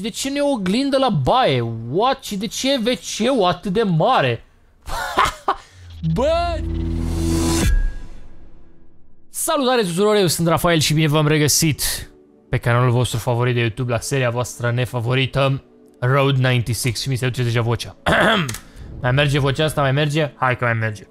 Și de ce nu e o oglindă la baie? What? Și de ce e wc atât de mare? Bă! Salutare tuturor, eu sunt Rafael și bine v-am regăsit pe canalul vostru favorit de YouTube la seria voastră nefavorită Road 96 și mi se duce deja vocea. mai merge vocea asta, mai merge? Hai că mai merge.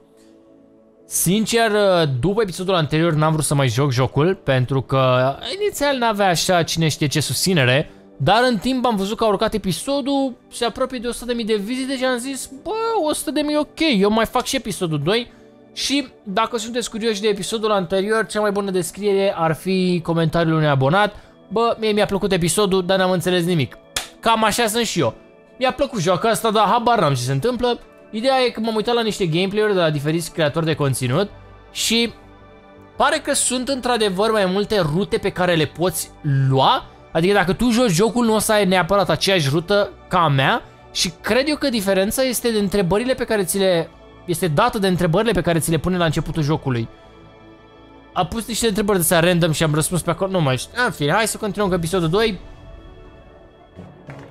Sincer, după episodul anterior n-am vrut să mai joc jocul pentru că inițial n-avea așa cine știe ce susținere, dar în timp am văzut că a urcat episodul, se apropie de 100.000 de vizite și am zis, bă, 100.000 ok, eu mai fac și episodul 2 și dacă sunteți curioși de episodul anterior, cea mai bună descriere ar fi comentariul unui abonat, bă, mie mi-a plăcut episodul, dar n-am înțeles nimic. Cam așa sunt și eu. Mi-a plăcut joaca asta, dar habar n-am ce se întâmplă. Ideea e că m-am uitat la niște gameplay-uri de la diferiți creatori de conținut și pare că sunt într-adevăr mai multe rute pe care le poți lua. Adică dacă tu joci jocul, nu o să ai neapărat aceeași rută ca a mea și cred eu că diferența este de întrebările pe care ți le... este dată de întrebările pe care ți le pune la începutul jocului. A pus niște întrebări de astea random și am răspuns pe acolo, nu mai știu. În fine, hai să continuăm cu episodul 2.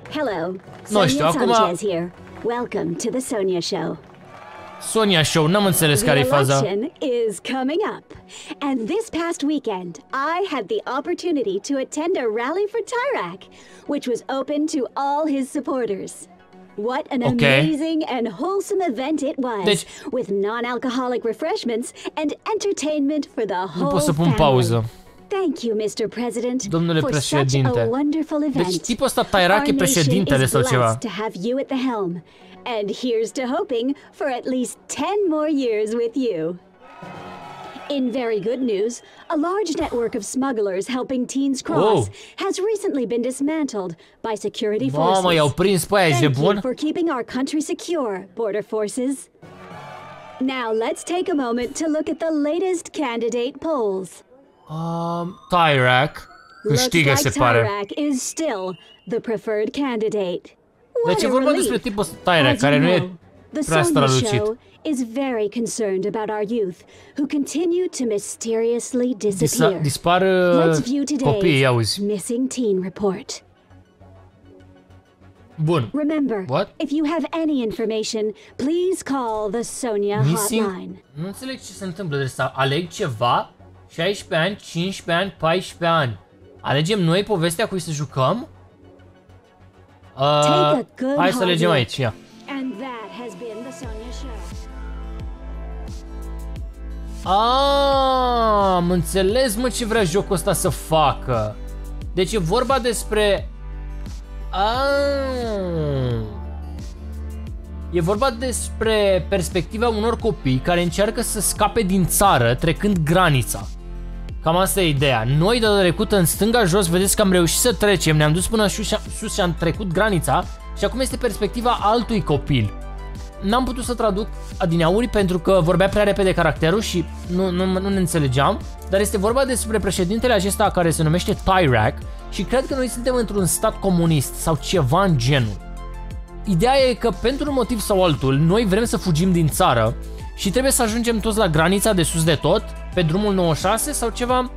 Hello, Nu știu, Sonia acum... Sanchez here. Welcome to the Sonia Show. Sonia Show, n-am înțeles care The faza. is coming up, and this past weekend, I had the opportunity to attend a rally for Tyrak, which was open to all his supporters. What an Okay. amazing and wholesome event it was, Deci- with non-alcoholic refreshments and entertainment for the Nu whole pot să pun pauză. Thank you, Mr. President, Domnule for such a wonderful event. Deci tipul ăsta Tyrak e președintele sau is ceva. to have you at the helm, and here's to hoping for at least 10 more years with you. In very good news, a large network of smugglers helping teens cross Oh. has recently been dismantled by security forces. Mamă, i-au prins pe aia, Thank you for keeping our country secure, border forces. Now let's take a moment to look at the latest candidate polls. Um, Tyrak Looks like. Tyrak is still the preferred candidate. What Deci e a vorba relief. despre tipul ăsta Tyrak, As care you nu e know, the prea Sonia strălucit. Show is very concerned about our youth who continue to mysteriously Disa- disappear. dispar Let's uh, view copiii, today's auzi. missing teen report. Bun. Remember, What? if you have any information, please call the Sonia Missing? hotline. Nu înțeleg ce se întâmplă. Deci să aleg ceva, 16 ani, 15 ani, 14 ani. Alegem noi povestea cu să jucăm? Uh, a good hai să hard alegem look. aici, ia. And that has been the Sonia Show. Ah, am înțeles mă ce vrea jocul ăsta să facă. Deci e vorba despre... Ah. E vorba despre perspectiva unor copii care încearcă să scape din țară trecând granița. Cam asta e ideea. Noi de data trecută în stânga jos vedeți că am reușit să trecem, ne-am dus până sus și- sus și am trecut granița și acum este perspectiva altui copil. N-am putut să traduc adineauri pentru că vorbea prea repede caracterul și nu, nu, nu ne înțelegeam, dar este vorba despre președintele acesta care se numește Tyrak și cred că noi suntem într-un stat comunist sau ceva în genul. Ideea e că pentru un motiv sau altul noi vrem să fugim din țară și trebuie să ajungem toți la granița de sus de tot, pe drumul 96 sau ceva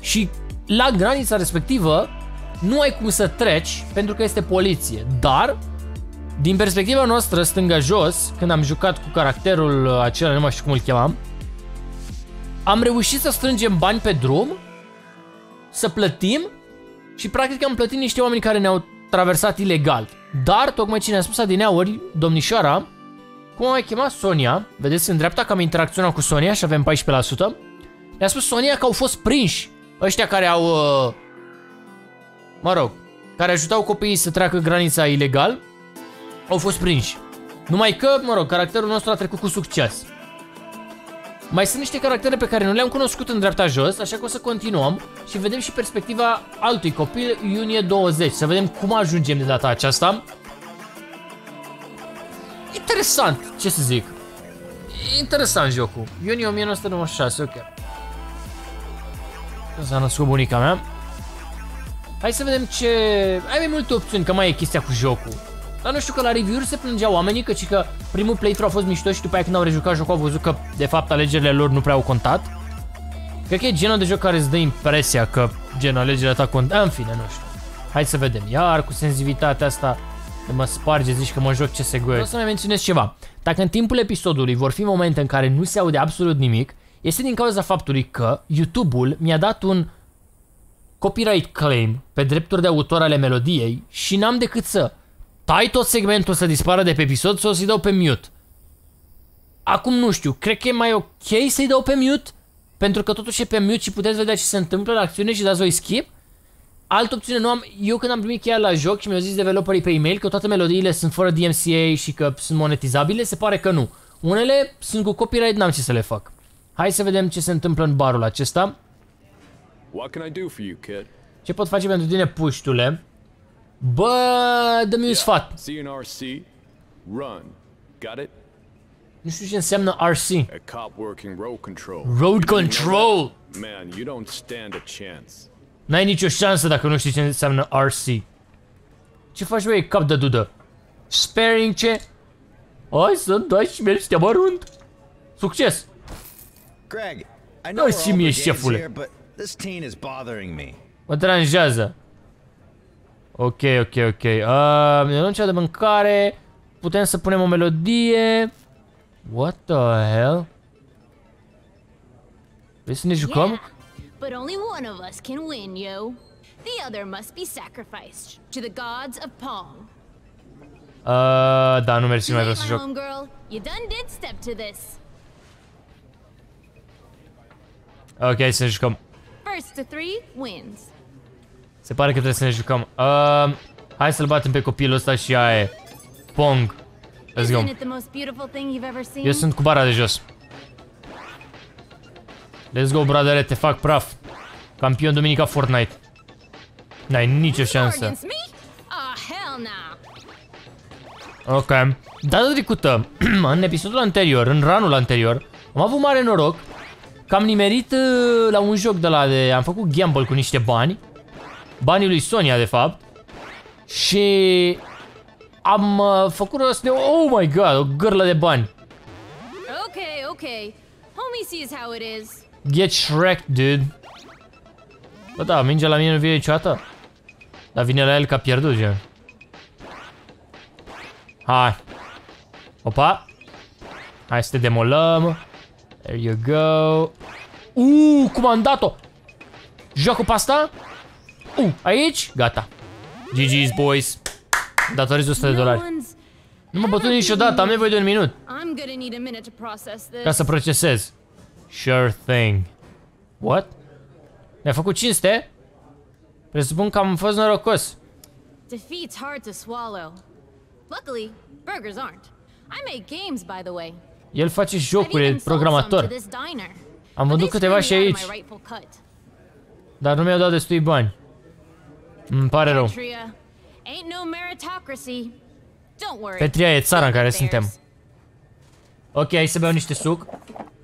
și la granița respectivă nu ai cum să treci pentru că este poliție, dar din perspectiva noastră stânga-jos, când am jucat cu caracterul acela, nu mai știu cum îl chemam, am reușit să strângem bani pe drum, să plătim și practic am plătit niște oameni care ne-au traversat ilegal. Dar, tocmai ce ne-a spus adineauri, domnișoara, cum o mai chema Sonia, vedeți în dreapta că am interacționat cu Sonia și avem 14%, ne-a spus Sonia că au fost prinși ăștia care au, uh, mă rog, care ajutau copiii să treacă granița ilegal, au fost prinși. Numai că, mă rog, caracterul nostru a trecut cu succes. Mai sunt niște caractere pe care nu le-am cunoscut în dreapta jos, așa că o să continuăm și vedem și perspectiva altui copil, iunie 20, să vedem cum ajungem de data aceasta. Interesant, ce să zic. Interesant jocul. Iunie 1996, ok. S-a născut bunica mea. Hai să vedem ce... Ai mai multe opțiuni, că mai e chestia cu jocul. Dar nu știu că la review-uri se plângeau oamenii că, ci că primul playthrough a fost mișto și după aia când au rejucat jocul au văzut că de fapt alegerile lor nu prea au contat. Cred că e genul de joc care îți dă impresia că gen alegerea ta contează. În fine, nu știu. Hai să vedem. Iar cu senzivitatea asta de mă sparge, zici că mă joc CSGO. Vreau să mai menționez ceva. Dacă în timpul episodului vor fi momente în care nu se aude absolut nimic, este din cauza faptului că YouTube-ul mi-a dat un copyright claim pe drepturi de autor ale melodiei și n-am decât să tai tot segmentul să dispară de pe episod sau să-i dau pe mute. Acum nu știu, cred că e mai ok să-i dau pe mute, pentru că totuși e pe mute și puteți vedea ce se întâmplă la acțiune și dați voi skip. Altă opțiune nu am, eu când am primit chiar la joc și mi-au zis developerii pe e-mail că toate melodiile sunt fără DMCA și că sunt monetizabile, se pare că nu. Unele sunt cu copyright, n-am ce să le fac. Hai să vedem ce se întâmplă în barul acesta. What can I do for you, kid? Ce pot face pentru tine, puștule? Bă, dă-mi un sfat. CNRC, run. Got it? Nu știu ce înseamnă RC. A cop working road control. Road control. Man, you don't stand a chance. N-ai nicio șansă dacă nu știi ce înseamnă RC. Ce faci, băi, cap de dudă? Sparing ce? Hai să dai și mergi te mărunt. Succes! Greg, I know No, we're zi all mie, brigades șefule. here, but this teen is bothering me. Mă deranjează. Ok, ok, ok. Uh, ne luăm ceva de mâncare. Putem să punem o melodie. What the hell? Vrei să ne jucăm? Yeah, but only one of us can win, yo. The other must be sacrificed to the gods of Pong. Uh, da, nu mersi, nu mai vreau să my joc. homegirl, you done did step to this. Ok, hai să ne jucăm. First to three wins. Se pare că trebuie să ne jucăm. Uh, hai să-l batem pe copilul ăsta și aia e. Pong. Let's go. Isn't it the most beautiful thing you've ever seen? Eu sunt cu bara de jos. Let's go, bradere, te fac praf. Campion Duminica Fortnite. N-ai nicio Score șansă. against me? Ah, hell no. Ok. Data trecută, în episodul anterior, în ranul anterior, am avut mare noroc că am nimerit uh, la un joc de la de... Am făcut gamble cu niște bani. Banii lui Sonia, de fapt. Și... Am uh, făcut rost de... Oh my god, o gârlă de bani. Okay, okay. Homie sees how it is. Get Shrek, dude. Bă, da, mingea la mine nu vine niciodată. Dar vine la el că a pierdut, gen. Hai. Opa. Hai să te demolăm. There you go. Uuu, cum am dat-o. Joacă pe asta? Uh, aici? Gata. GG's, boys. Datorez 100 de No dolari. one's... Nu m-am bătut niciodată, am nevoie de un minut I'm gonna need a minute to process this. ca să procesez. Sure thing. What? Ne-a făcut cinste? Presupun că am fost norocos. Defeat's hard to swallow. Luckily, burgers aren't. I make games, by the way. El face I've jocuri, e even sold some to programator. This diner. Am But vândut they câteva screwed și me out of aici, my rightful cut. dar nu mi-au dat destui bani. Îmi pare rău. Petria, ain't no meritocracy. Don't worry. Petria e țara în care They'll get suntem. theirs. Ok, hai să beau niște suc.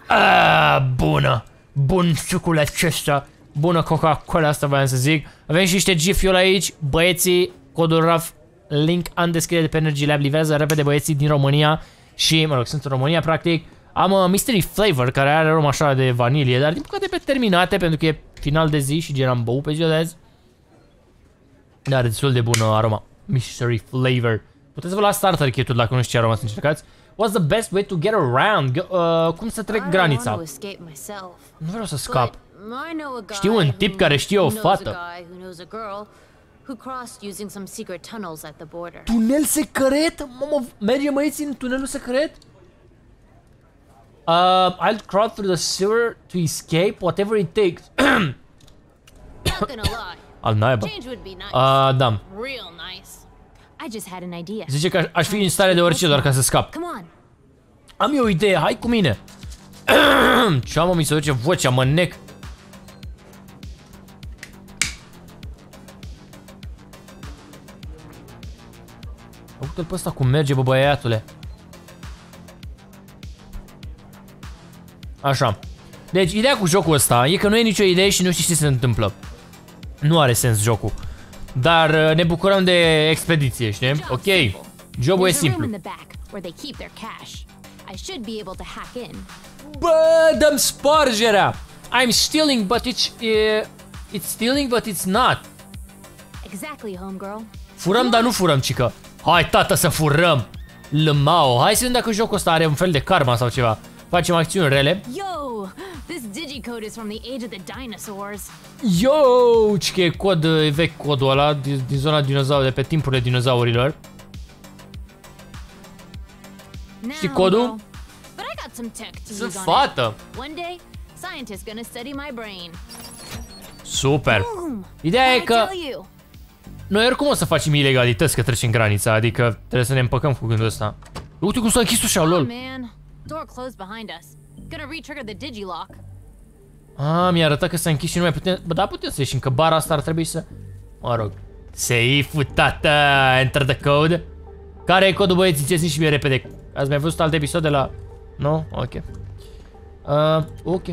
Ah, bună! Bun sucul acesta. Bună Coca-Cola asta voiam să zic. Avem și niște G Fuel aici. Băieții, codul RAF, link în descriere de pe Energy Lab. Livrează repede băieții din România. Și, mă rog, sunt în România, practic. Am uh, Mystery Flavor, care are aroma așa de vanilie, dar din păcate pe terminate, pentru că e final de zi și gen am băut pe ziua de azi. Dar are destul de bună aroma. Mystery Flavor. Puteți să vă la starter kit-ul dacă nu știu ce aroma să încercați. What's the best way to get around? G- uh, cum să I trec don't granița? want to escape myself. Nu vreau să scap. But I know a guy Știu un tip who care știe o knows a fată. guy who knows a girl who crossed using some secret tunnels at the border. Tunel secret? Mamă, mergem aici în tunelul secret? Uh, I'll crawl through the sewer to escape whatever it takes. Not gonna lie, Al naiba. change would be nice. Uh, da. Real nice. I just had an idea. Zice că aș- aș fi în stare de orice doar ca să scap. Come on. Am eu o idee, hai cu mine. Ce mă, mi se duce vocea, mă nec. Uite-l pe ăsta cum merge, bă, băiatule. Așa. Deci, ideea cu jocul ăsta e că nu e nicio idee și nu știi ce se întâmplă. Nu are sens jocul. Dar uh, ne bucurăm de expediție, știi? Job Ok. simple. Jobul e There's a room simplu. in the back where they keep their cash. I should be able to hack in. Bă, dăm spargerea! I'm stealing, but it's... Uh, it's stealing, but it's not. Exactly, homegirl. Furăm, dar nu furăm, cică. Hai, tata, să furăm. Lămao. Hai să vedem dacă jocul ăsta are un fel de karma sau ceva. Facem acțiuni rele. Yo, this digicode is from the age of the dinosaurs. Yo, ce e cod, e vechi codul ăla din, din zona dinozaur, de pe timpurile dinozaurilor. Now, Știi codul? girl, But I got some tech to Sunt use on fată. it. One day, scientists gonna study my brain. Super. Boom. Ideea e I că tell you. noi oricum o să facem ilegalități că trecem granița, adică trebuie să ne împăcăm cu gândul ăsta. Uite cum s-a închis ușa, Oh, lol. Man. Door closed behind us. Gonna retrigger the digilock. Ah, mi-a arătat că s-a închis și nu mai putem... Bă, da, putem să ieșim, că bara asta ar trebui să... Mă rog. Safe, tata, enter the code. Care e codul, băieți? Ziceți și mie repede. Ați mai văzut alte episoade la... Nu? Ok. Uh, ok.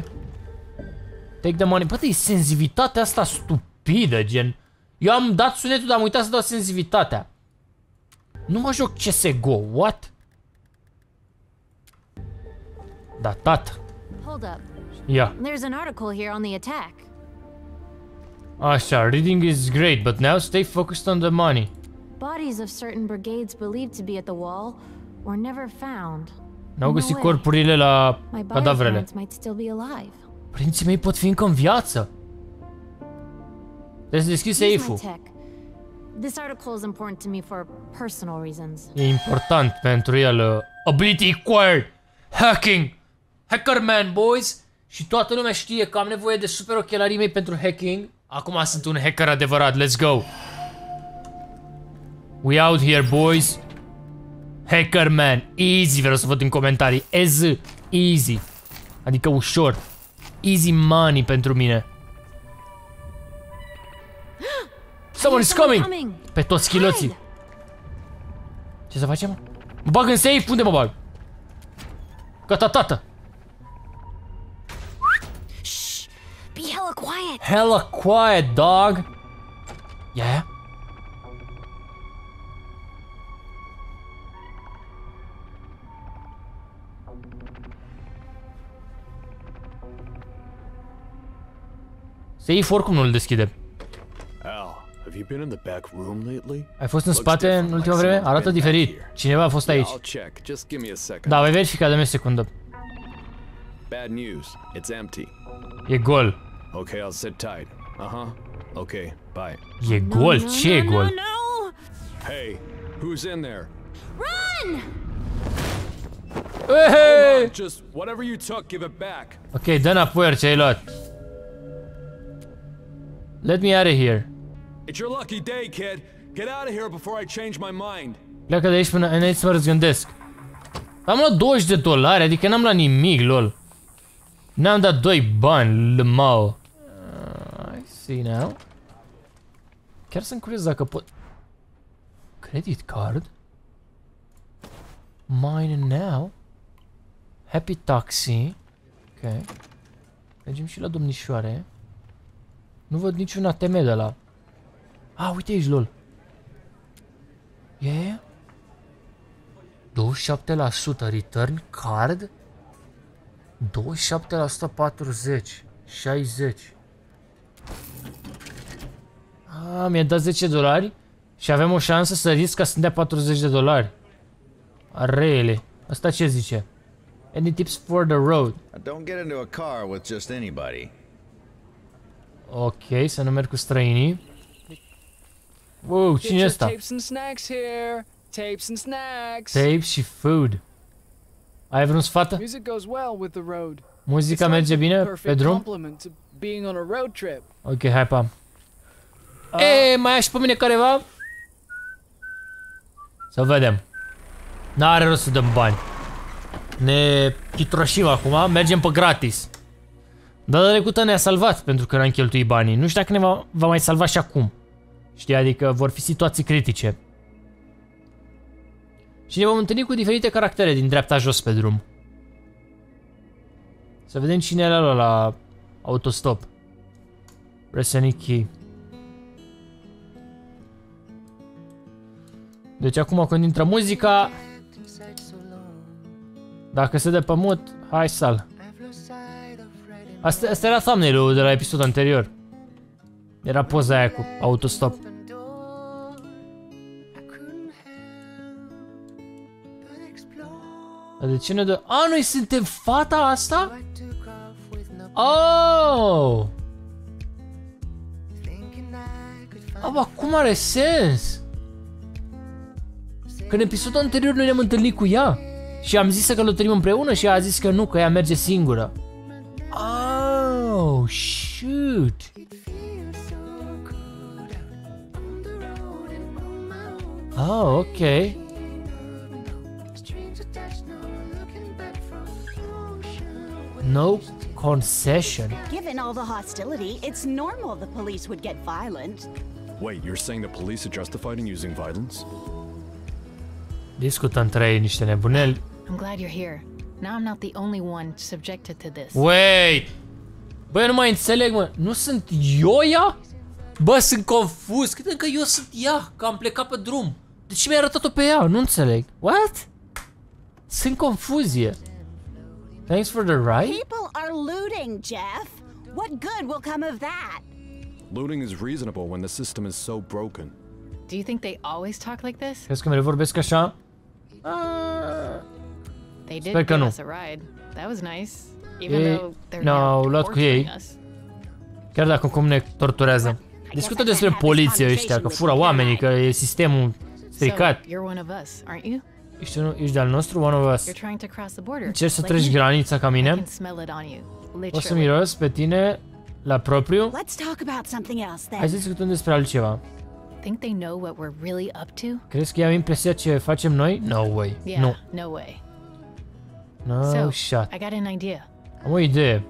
Take the money. Bă, e senzivitatea asta stupidă, gen... Eu am dat sunetul, dar am uitat să dau senzivitatea. Nu mă joc CSGO, what? Da, tată. Hold up. Ia. There's an article here on the attack. Așa, reading is great, but now stay focused on the money. Bodies of certain brigades believed to be at the wall were never found. N-au No găsit way. corpurile la My cadavrele. might still be alive. Părinții mei pot fi încă în viață. Trebuie să Here's safe-ul. This article is important to me for personal reasons. E important pentru el. uh, Ability acquired. Hacking. Hackerman, boys. Și toată lumea știe că am nevoie de super ochelarii mei pentru hacking. Acum sunt un hacker adevărat. Let's go. We out here, boys. Hackerman. Easy, vreau să văd în comentarii. Ez. Easy. Adică ușor. Easy money pentru mine. Someone is Someone coming! coming. Pe toți schiloții. Hide. Ce să facem? Mă bag în safe? Unde mă bag? Gata, tată! Quiet. Hella quiet, dog! Yeah? Safe oricum nu-l deschide. Al, have you been in the back room lately? Ai fost în spate în ultima vreme? Arată diferit. Cineva a fost Yeah, aici. I'll check. Just give me a second. Da, voi verifica, dă-mi o secundă. Bad news. It's empty. E gol. Okay, I'll sit tight. Uh-huh. Okay, bye. E No, gol? no, Ce no, gol? No, no. Hey, who's in there? Run! Ehei! Just whatever you took, give it back. Ok, dă înapoi ce ai luat. Let me out of here. It's your lucky day, kid. Get out of here before I change my mind. Pleacă de aici până înainte să mă răzgândesc. Am luat 20 de dolari, adică n-am luat nimic, lol. N-am dat 2 bani, lămau. Uh, I see now. Chiar sunt curios dacă pot... Credit card? Mine now? Happy Taxi. Ok. Mergem și la domnișoare. Nu văd niciun ATM de la... Ah, uite aici, lol. Yeah? 27% return card? 27% 40 60 Ah, mi-a dat 10 dolari și avem o șansă să risc ca să-mi dea 40 de dolari. Rele. Asta ce zice? Any tips for the road? Don't get into a car with just anybody. Ok, să nu merg cu străinii. Wow, Get cine e your ăsta? tapes and snacks here. Tapes and snacks. Tape și food. Ai vreun sfat? Music goes well with the road. Muzica It's like merge the bine pe perfect drum? compliment to being on a road trip. Ok, hai pa. E, mai ai și pe mine careva? Să vedem. N-are rost să dăm bani. Ne chitroșim acum, mergem pe gratis. Data trecută ne-a salvat pentru că n-am cheltuit banii. Nu știu dacă ne va, va mai salva și acum. Știi, adică vor fi situații critice. Și ne vom întâlni cu diferite caractere din dreapta jos pe drum. Să vedem cine era ăla la autostop. Press any key. Deci acum când intră muzica... Dacă se dă pe mut, hai sal. Asta, asta era thumbnail de la episodul anterior. Era poza aia cu autostop. Dar de ce ne dă... A, noi suntem fata asta? Oh! Aba, cum are sens? Că în episodul anterior noi ne-am întâlnit cu ea. Și am zis să călătorim împreună și ea a zis că nu, că ea merge singură. Oh, shoot. Oh, ok. No concession. Given all the hostility, it's normal the police would get violent. Wait, you're saying the police are justified in using violence? Discută între ei niște nebuneli. I'm glad you're here. Now I'm not the only one subjected to this. Wait! Bă, eu nu mai înțeleg, mă. Nu sunt eu ea? Bă, sunt confuz. Cred că eu sunt ea, că am plecat pe drum. De ce mi-ai arătat-o pe ea? Nu înțeleg. What? Sunt confuzie. Thanks for the ride? People are looting, Jeff. What good will come of that? Looting is reasonable when the system is so broken. Do you think they always talk like this? Crezi că mereu vorbesc așa? They did Sper că give nu. us a ride. That was nice. Even Ei, though they're n-au now luat cu torturing ei. us. Chiar dacă cum ne torturează. Discută despre poliție ăștia, că fură oamenii, că e sistemul stricat. So, you're one of us, aren't you? Ești, unul- ești de-al nostru, one of us. You're trying to cross the border. Încerci să like treci me. granița ca I mine? can smell it on you. O să Literally. miros pe tine la propriu. Let's talk about something else then. Hai să discutăm despre altceva. Think they know what we're really up to? Crezi că i-am impresia ce facem noi? No way. Yeah, Nu. no way. No so, shot. I got an idea. Am o idee.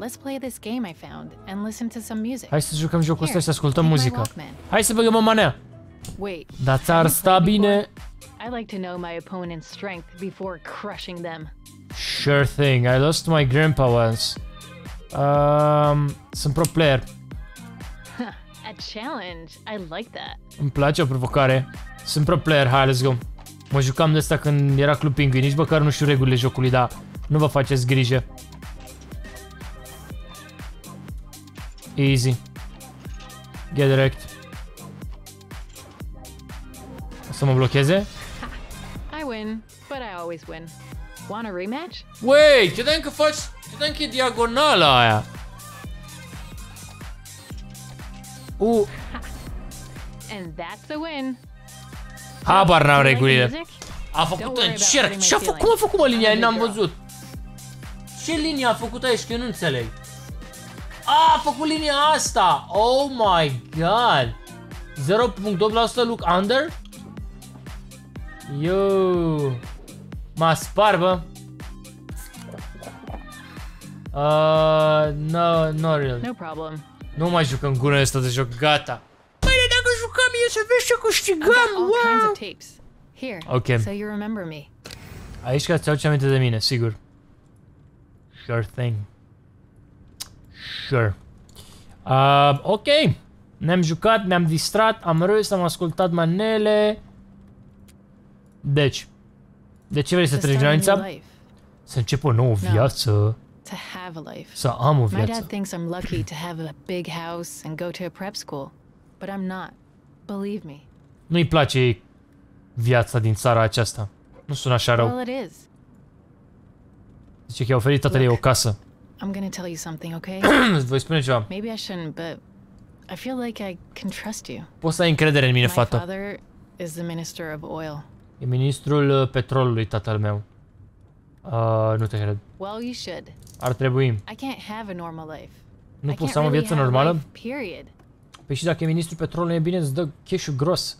Let's play this game I found and listen to some music. Hai să jucăm jocul ăsta Here, și să ascultăm take my muzică. Walkman. Hai să băgăm o manea. Wait, Dar ți-ar sta bine? I like to know my opponent's strength before crushing them. Sure thing. I lost my grandpa once. Um, sunt pro player. A challenge. I like that. Îmi place o provocare. Sunt pro player. Hai, let's go. Mă jucam de asta când era Club Penguin. Nici măcar nu știu regulile jocului, dar nu vă faceți grijă. Easy. Get direct. O să mă blocheze? I win, but I always win. Want a rematch? Wait, credeam că faci... Credeam că e diagonala aia. U, And that's a win. habar n-am Do you like the regulile. music? A Don't făcut worry în about cerc. hurting my Ce a făcut? feelings. Cum a făcut mă linia? I'm a N-am big girl. văzut. Ce linie a făcut aici? Că eu nu înțeleg. A, a făcut linia asta. Oh my god. 0.8% look under? Yo. M-a spar, bă. Uh, no, no real. No problem. Nu mai jucăm gură ăsta de joc, gata. Băi, dacă jucăm e să vezi ce I've got câștigăm, all kinds wow! of tapes. Here, Okay. so you remember me. Aici ca să-ți aminte de mine, sigur. Sure thing. Sure. Uh, ok. Ne-am jucat, ne-am distrat, am râs, am ascultat manele. Deci, de ce vrei să To treci start a new granița? life. Să încep o nouă viață, To have a life. să am o My viață. dad thinks I'm lucky to have a big house and go to a prep school, but I'm not. Believe me. Nu-i place viața din țara aceasta. Nu sună așa rău. Well, it is. Zice că i-a oferit tatăl ei o casă. I'm gonna tell you something, okay? Îți voi spune ceva. Maybe I shouldn't, but I feel like I can trust you. Poți să ai încredere în mine, My fată. father is the minister of oil. E ministrul uh, petrolului, tatăl meu. Uh, nu te cred. Well, you should. Ar trebui. I can't have a normal life. Nu poți să am o viață normală? period. Păi și dacă e ministrul petrolului, e bine, îți dă cash gros.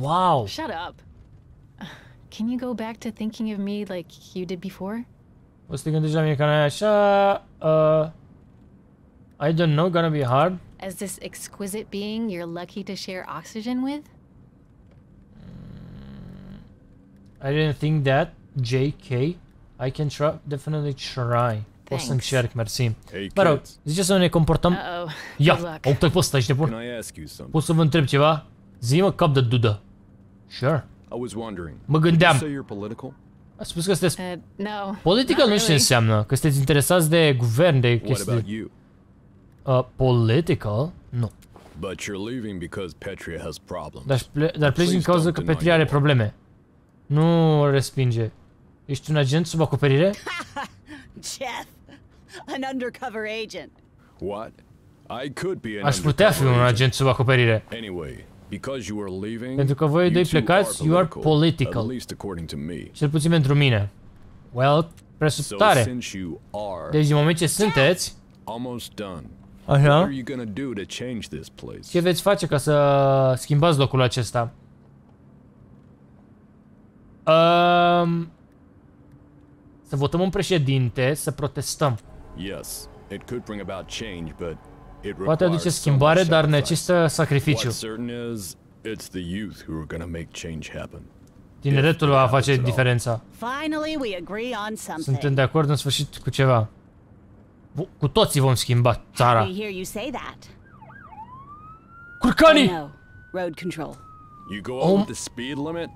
Wow! Shut up. Can you go back to thinking of me like you did before? O să te gândești la mine ca noi așa... Uh, I don't know, gonna be hard. As this exquisite being you're lucky to share oxygen with? I didn't think that. JK. I can try, definitely try. O să Thanks. încerc, mersi. Hey, Mă rog, kids, zice să ne comportăm... Uh-oh. Good Ia, luck. uite pe ăsta, ești nebun. can I ask you something? Pot să vă întreb ceva? Zi-mă cap de dudă. Sure. I was wondering. Mă Did you gândeam. say you're political? A spus că sunteți Uh, no. Political not nu știu ce really. înseamnă, că sunteți interesați de guvern, de What chestii. about de- you? Uh, political? Nu. But you're leaving because Petria has problems. Dar, ple- dar pleci din Please cauza don't că deny Petria are your probleme. Nu respinge. Ești un agent sub acoperire? Jeff, an undercover agent. What? I could be an Aș putea fi un undercover agent sub acoperire. Anyway, because you are leaving, Pentru că voi you doi two plecați, you are political. At least according to me. Cel puțin pentru mine. Well, So presuptare. since you are Deci din moment ce sunteți, almost done, what așa, are you gonna do to change this place? ce veți face ca să schimbați locul acesta? Um, să votăm un președinte, să protestăm. Yes, it could bring about change, but it Poate aduce requires schimbare, some dar sacrifice. necesită sacrificiu. What's certain is, it's the youth who are gonna make change happen. Tineretul va face diferența. Finally, we agree on Suntem something. de acord în sfârșit cu ceva. Vo- Cu toții vom schimba țara. We hear you say that. Curcanii! No, road control. You go Oh. over the speed limit?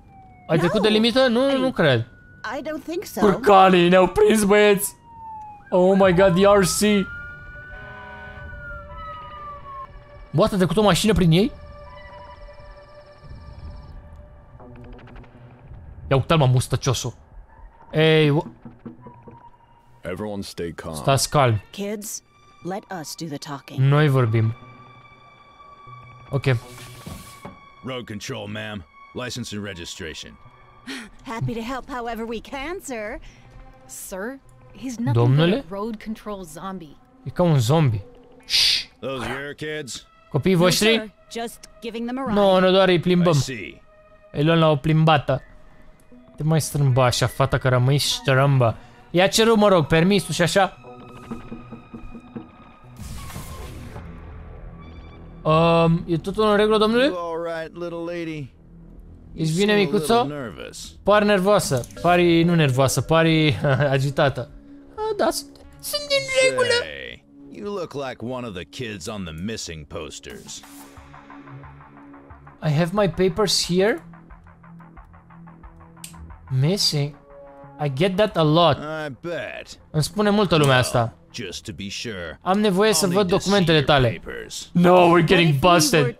Ai trecut de No. limită? Nu, nu cred. I don't think so. Curcanii ne-au prins, băieți! Oh my god, the RC! What, a trecut o mașină prin ei? Ia uite-l mă, mustăciosul. Ei, wha- Everyone stay calm. stați calm. Kids, let us do the talking. Noi vorbim. Ok. Road control, ma'am. License and registration. Happy to help however we can, sir. Sir, he's nothing Domnule? but a road control zombie. E ca un zombie. Shh. Those your kids? Copiii No, voștri? sir, just giving them a ride. Nu, no, doar îi I plimbăm. see. Îi luăm la o plimbată. Te mai strâmba așa, fata că rămâi strâmbă. Ia cerut, mă rog, permisul și așa. Um, e totul în regulă, domnule? Ești bine, seem a micuțo? little nervous. Pari nervoasă. Pari nu nervoasă, pari agitată. Ah, da, sunt, sunt în regulă. Say, you look like one of the kids on the missing posters. I have my papers here. Missing. I get that a lot. I bet. Îmi spune multă lume asta. Just to be sure. Am nevoie să I'll văd need to documentele tale. papers. No, we're getting if we were busted.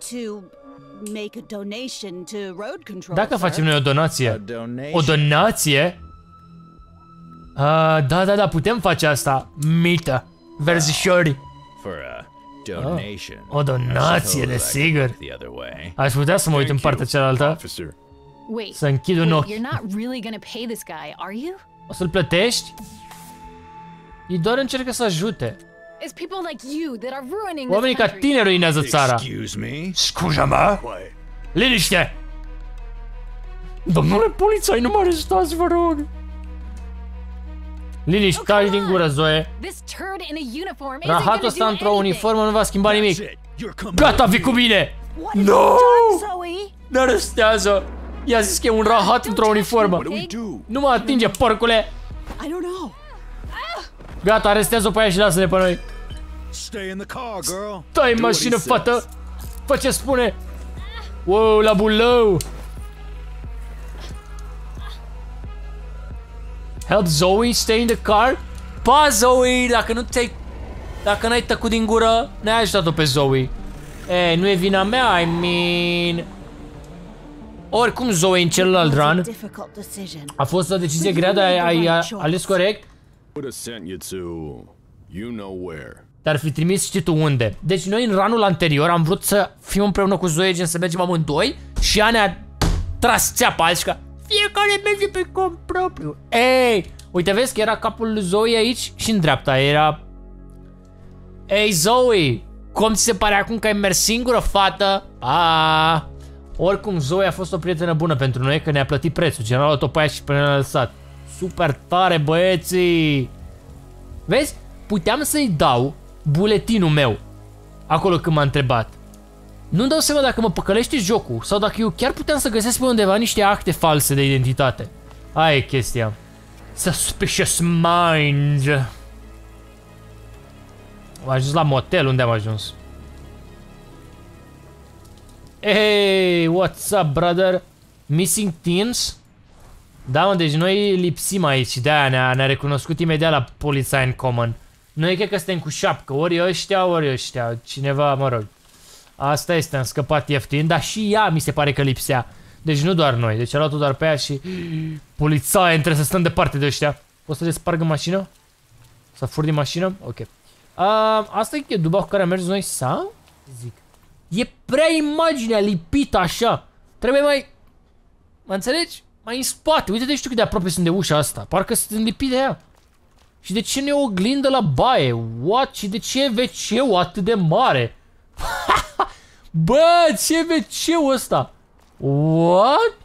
To make a donation to road control, Dacă sir? facem noi o A donație. donation. O donație? Uh, da, da, da, putem face asta. Mită. Verzișori. For a donation. O donație, I suppose I desigur. could look The other way. Aș putea să mă uit în Thank you, partea cealaltă. Officer. Wait, Să închid un wait, ochi. you're not really gonna pay this guy, are you? O să-l plătești? Ei doar încercă să ajute. It's people like you that are ruining this Oamenii ca country. tine ruinează țara. Excuse me? Scuza-mă? Quiet. Liniște! Domnule polițai, nu mă arestați, vă rog! Liniște, taci din gură, Zoe. This turd in a uniform isn't Rahatul gonna ăsta do într-o anything. uniformă nu va schimba nimic. That's it. You're coming Gata, with vii me. cu mine! What have No! you done, Zoe? Ne arestează! I-a zis că e un rahat într-o uniformă. What do we do? Nu mă atinge, porcule! I don't know. Gata, arestează-o pe aia și lasă-ne pe noi. Stai în Do what mașină, he fată! says. Fă ce spune! Wow, la bulău! Help Zoe stay in the car? Pa, Zoe, dacă nu te Dacă n-ai tăcut din gură, ne-ai ajutat-o pe Zoe. E, nu e vina mea, I mean... Oricum, Zoe, în celălalt It was a run, difficult decision. a fost o decizie grea, dar ai, ai, ai ales corect. Would have sent you to you know where. Te-ar fi trimis știi tu unde. Deci noi în ranul anterior am vrut să fim împreună cu Zoe, gen să mergem amândoi și ea ne-a tras țeapa azi că fiecare merge pe cont propriu. Ei, uite vezi că era capul lui Zoe aici și în dreapta era... Ei, Zoe, cum ți se pare acum că ai mers singură, fată? A, oricum, Zoe a fost o prietenă bună pentru noi, că ne-a plătit prețul. General a luat-o pe aia și pe ne-a lăsat. Super tare, băieții! Vezi? Puteam să-i dau buletinul meu acolo când m-a întrebat. Nu-mi dau seama dacă mă păcălește jocul sau dacă eu chiar puteam să găsesc pe undeva niște acte false de identitate. Aia e chestia. Suspicious mind. Am ajuns la motel, unde am ajuns? Hey, what's up, brother? Missing teens? Da, mă, deci noi lipsim aici și de-aia ne-a, ne recunoscut imediat la poliția în common. Noi cred că suntem cu șapcă, ori ăștia, ori ăștia, cineva, mă rog. Asta este, am scăpat ieftin, dar și ea mi se pare că lipsea. Deci nu doar noi, deci a luat-o doar pe aia și... Polițaie, trebuie să stăm departe de ăștia. Poți să le sparg în mașină? Să fur din mașină? Ok. Uh, asta e duba cu care am mers noi sau? Zic. E prea imaginea lipită așa. Trebuie mai... Mă înțelegi? Mai în spate. Uite-te știu cât de aproape sunt de ușa asta. Parcă sunt lipit de ea. Și de ce nu e o oglindă la baie? What? Și de ce e wc atât de mare? Bă, ce e wc ăsta? What?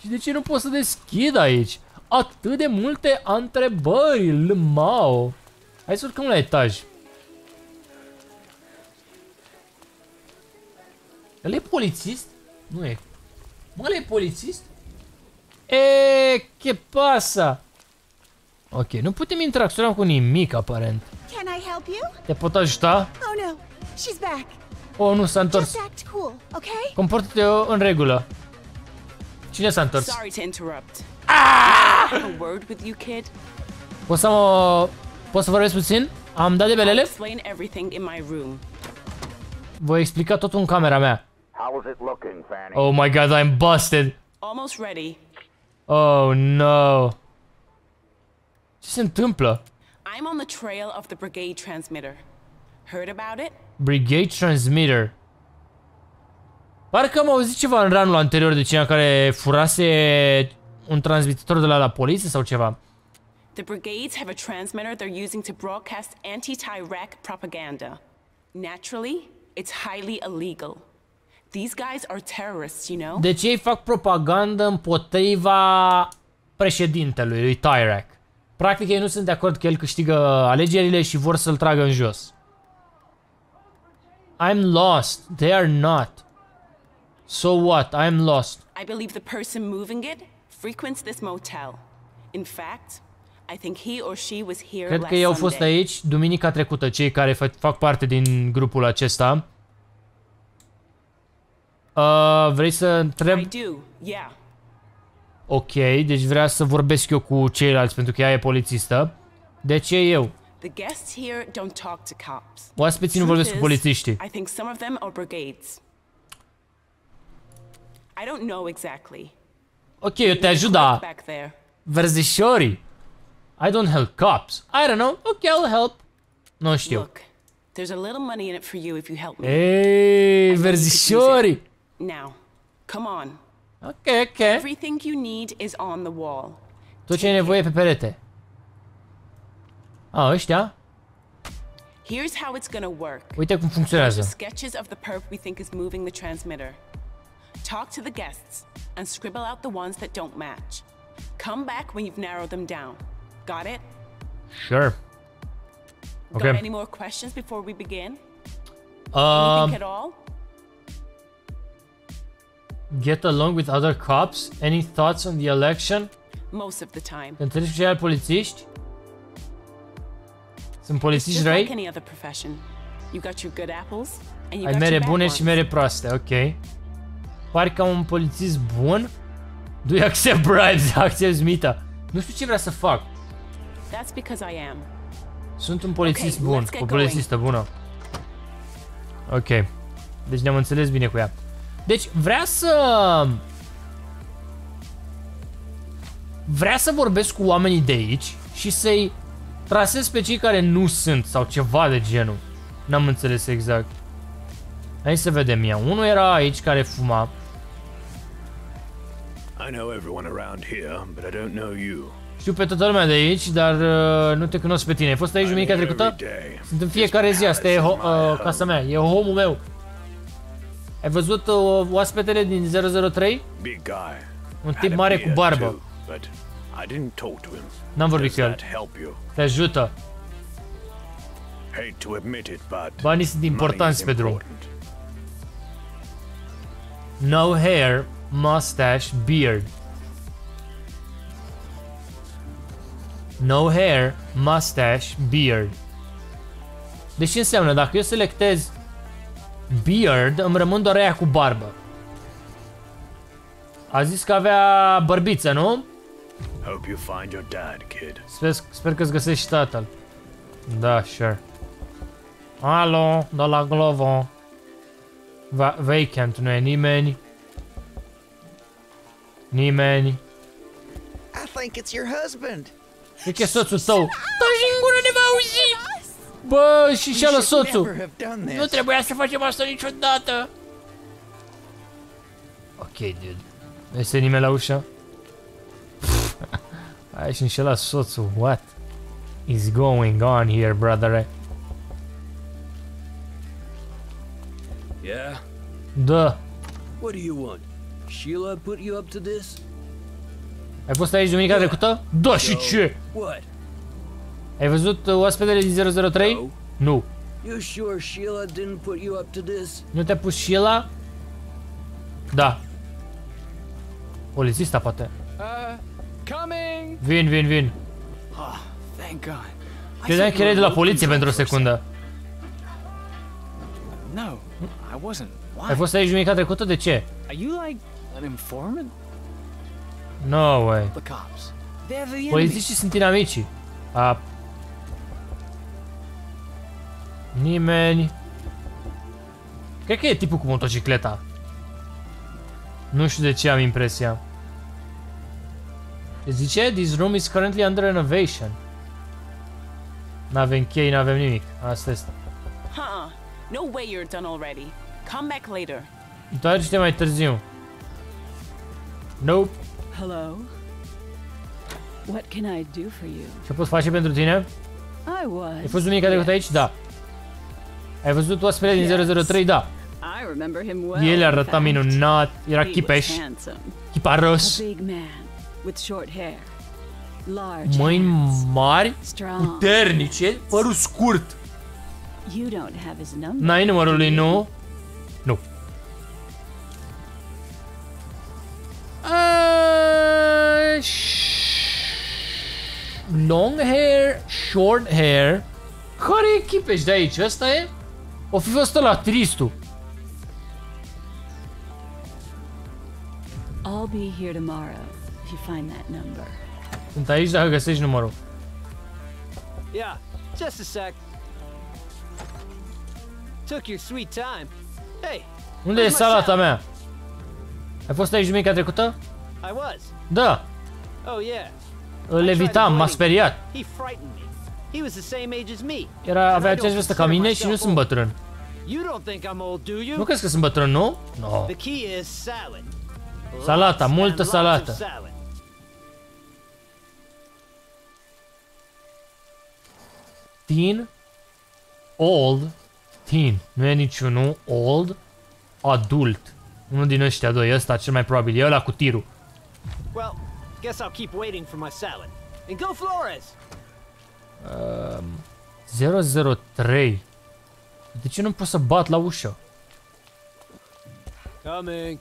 Și de ce nu pot să deschid aici? Atât de multe întrebări, lmao. Hai să urcăm la etaj. El e polițist? Nu e. Mă, ăla e polițist? E, ce pasa? Ok, nu putem interacționa cu nimic, aparent. Can I help you? Te pot ajuta? Oh no, she's back. Oh, nu, s-a întors. Just act cool, okay? Comportă-te în regulă. Cine s-a întors? Sorry to interrupt. Ah! a word with you, kid? Poți să mă... Poți să vorbesc puțin? Am dat de belele? Explain everything in my room. Voi explica totul în camera mea. How's it looking, Fanny? Oh my god, I'm busted. Almost ready. Oh no. Ce se întâmplă? I'm on the trail of the brigade transmitter. Heard about it? Brigade Transmitter. Parcă am auzit ceva în ranul anterior de cineva care furase un transmițător de la la poliție sau ceva. The brigades have a transmitter they're using to broadcast anti-Iraq propaganda. Naturally, it's highly illegal. These guys are terrorists, you know? Deci ei fac propagandă împotriva președintelui, lui Tyrak. Practic ei nu sunt de acord că el câștigă alegerile și vor să-l tragă în jos. I'm lost. They are not. So what? I'm lost. I believe the person moving it frequents this motel. In fact, I think he or she was here Cred last că ei au fost Sunday. aici duminica trecută, cei care fa- fac parte din grupul acesta. Uh, vrei să întreb? I do, yeah. Ok, deci vrea să vorbesc eu cu ceilalți pentru că ea e polițistă. De ce eu? The guests here don't talk to cops. Oaspeții nu Truth vorbesc cu is, polițiștii. I think some of them are brigades. I don't know exactly. Ok, eu te ajut, da. Back there. Verzișorii. I don't help cops. I don't know. Ok, I'll help. Nu știu. Look, there's a little money in it for you if you help me. Ei, verzișorii. Now, come on. Ok, ok. Everything you need is on the wall. Tot ce nevoie pe perete. A, ăștia? Here's how it's gonna work. Uite cum funcționează. Sketches of the perp we think is moving the transmitter. Talk to the guests and scribble out the ones that don't match. Come back when you've narrowed them down. Got it? Sure. Got any more questions before we begin? Um, Anything at all? Get along with other cops? Any thoughts on the election? Most of the time. Te întâlnești cu ceilalți polițiști? Sunt polițiști Just like răi? any other profession. You got your good apples and you Ai got mere your bad bune ones. și mere proaste, ok. Pari ca un polițist bun? Do you accept bribes? Accept mita. Nu știu ce vrea să fac. That's because I am. Sunt un polițist Okay, bun, let's get o polițistă bună. Ok. Deci ne-am înțeles bine cu ea. Deci vrea să... Vrea să vorbesc cu oamenii de aici și să-i trasez pe cei care nu sunt sau ceva de genul. N-am înțeles exact. Hai să vedem ea. Unul era aici care fuma. I know everyone around here, but I don't know you. Știu pe toată lumea de aici, dar uh, nu te cunosc pe tine. Ai fost aici duminica trecută? Sunt în fiecare zi, asta e ho- uh, casa mea, e homul meu. Ai văzut uh, oaspetele din 003? Big guy. Un Had tip a mare cu beard, barbă. too, but I didn't talk to him. N-am vorbit Does cu el. that help you? Te ajută. Hate to admit it, but Banii sunt money is importanți pe drum. important. No hair, mustache, beard. No hair, mustache, beard. Deci ce înseamnă? Dacă eu selectez beard, îmi rămân doar aia cu barbă. A zis că avea bărbiță, nu? Hope you find your dad, kid. Sper, sper că-ți găsești și tatăl. Da, sure. Alo, de la Glovo. Va vacant, nu e nimeni. Nimeni. I think it's your husband. Cred că e soțul tău. Taci în gură, ne va auzi! Bă, și și You ala should soțul. never have done Nu this. trebuia să facem asta niciodată. Ok, dude. Este nimeni la ușă? Ai și înșelat soțul. What is going on here, brother? Yeah? Da. What do you want? Sheila put you up to this? Ai fost aici duminica trecută? Da, și ce? What? Ai văzut uh, oaspetele din 003? Nu. You sure Sheila didn't put you up to this? Nu te-a pus și ăla? Da. Polițista, poate. Uh, coming! Vin, vin, vin. Oh, thank God. I Credeam thought că you erai de were la poliție looking pentru o for secundă. No, I wasn't. Why? Ai fost aici duminica trecută? De ce? Are you like an informant? No way. The cops. They're the enemy. Polițiștii sunt inamicii. A... Nimeni. Cred că e tipul cu motocicleta. Nu știu de ce am impresia. Ce zice? This room is currently under renovation. N-avem chei, n-avem nimic. Asta este. Huh. No way you're done already. Come back later. Întoarce-te mai târziu. Nope. Hello? What can I do for you? Ce pot face pentru tine? I was. Ai fost duminica trecută aici? Da. Ai văzut oaspetele din 003? Da. I remember him well. El in arăta fact. minunat, era He was chipeș, handsome. chiparos, A big man with short hair. Large mâini hands. mari, Strong. puternice, părul scurt. You don't have his number. N-ai numărul lui, nu? Nu. Uh, sh- long hair, short hair. Care e chipeș de aici? Ăsta e? O fi fost la tristul. I'll be here tomorrow if you find that number. Sunt aici dacă găsești numărul. Yeah, just a sec. Took your sweet time. Hey, Unde e salata mea? Ai fost aici duminica trecută? I was. Da. Oh yeah. Îl evitam, m-a speriat. He frightened me. He was the same age as me. Era, And avea I aceeași don't vârstă ca consider mine și nu myself sunt old. bătrân. You don't think I'm old, do you? Nu crezi că sunt bătrân, nu? No. The key is salad. Salata, Lots multă and lots salată. of salad. Teen, old, teen. Nu e niciunul, old, adult. Unul din ăștia doi, ăsta cel mai probabil, e ăla cu tirul. Well, guess I'll keep waiting for my salad. And go Flores! Um, 003. De ce nu pot să bat la ușă? Coming.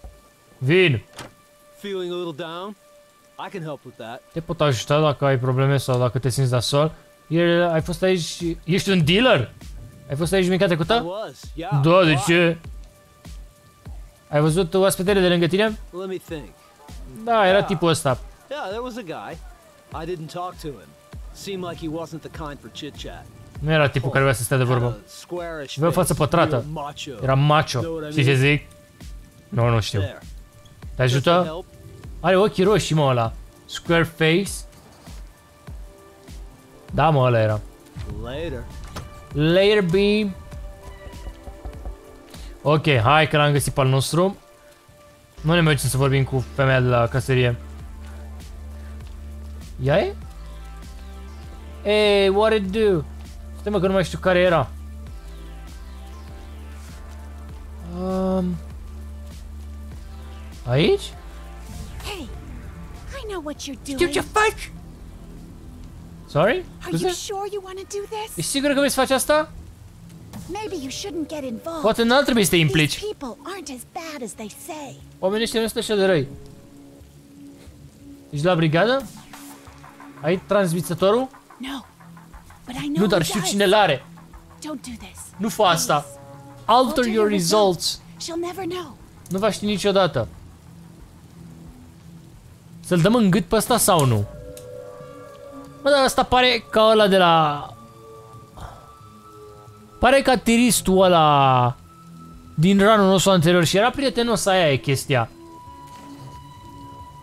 Vin! Feeling a little down? I can help with that. Te pot ajuta dacă ai probleme sau dacă te simți nasol. E, ai fost aici și... Ești un dealer? Ai fost aici mica I trecută? was, yeah. Da, de why? ce? Ai văzut oaspetele de lângă tine? Let me think. Da, era tipul ăsta. Yeah, there was a guy. I didn't talk to him. Seemed like he wasn't the kind for chit chat. Nu era tipul care vrea să stea de vorbă. Squarish Avea o față face, pătrată. real macho. Era macho. Know what I Știi ce mean? zic? Nu, nu știu. There. Te ajută? Are ochii roșii, mă, ăla. Square face. Da, mă, ăla era. Later. Later, B. Ok, hai că l-am găsit pe al nostru. Nu ne mergem să vorbim cu femeia de la caserie. Ea e? Hey, what it do? Stai mă că nu mai știu care era. Um, aici? Hey, I know what you're doing. Știu ce faci! Sorry? Are you Scuze? sure you want to do this? Ești sigură că vrei să faci asta? Maybe you shouldn't get involved. Poate n-ar trebui să te implici. These people aren't as bad as they say. Oamenii ăștia nu sunt așa de răi. Ești la brigadă? Ai transmițătorul? No, but I know Nu, dar who știu does. cine l-are. Don't do this. Nu fă asta. Alter your results. She'll never know. Nu va ști niciodată. Să-l dăm în gât pe ăsta sau nu? Bă, dar ăsta pare ca ăla de la... Pare ca tiristul ăla din ranul nostru anterior și era prietenos, aia e chestia.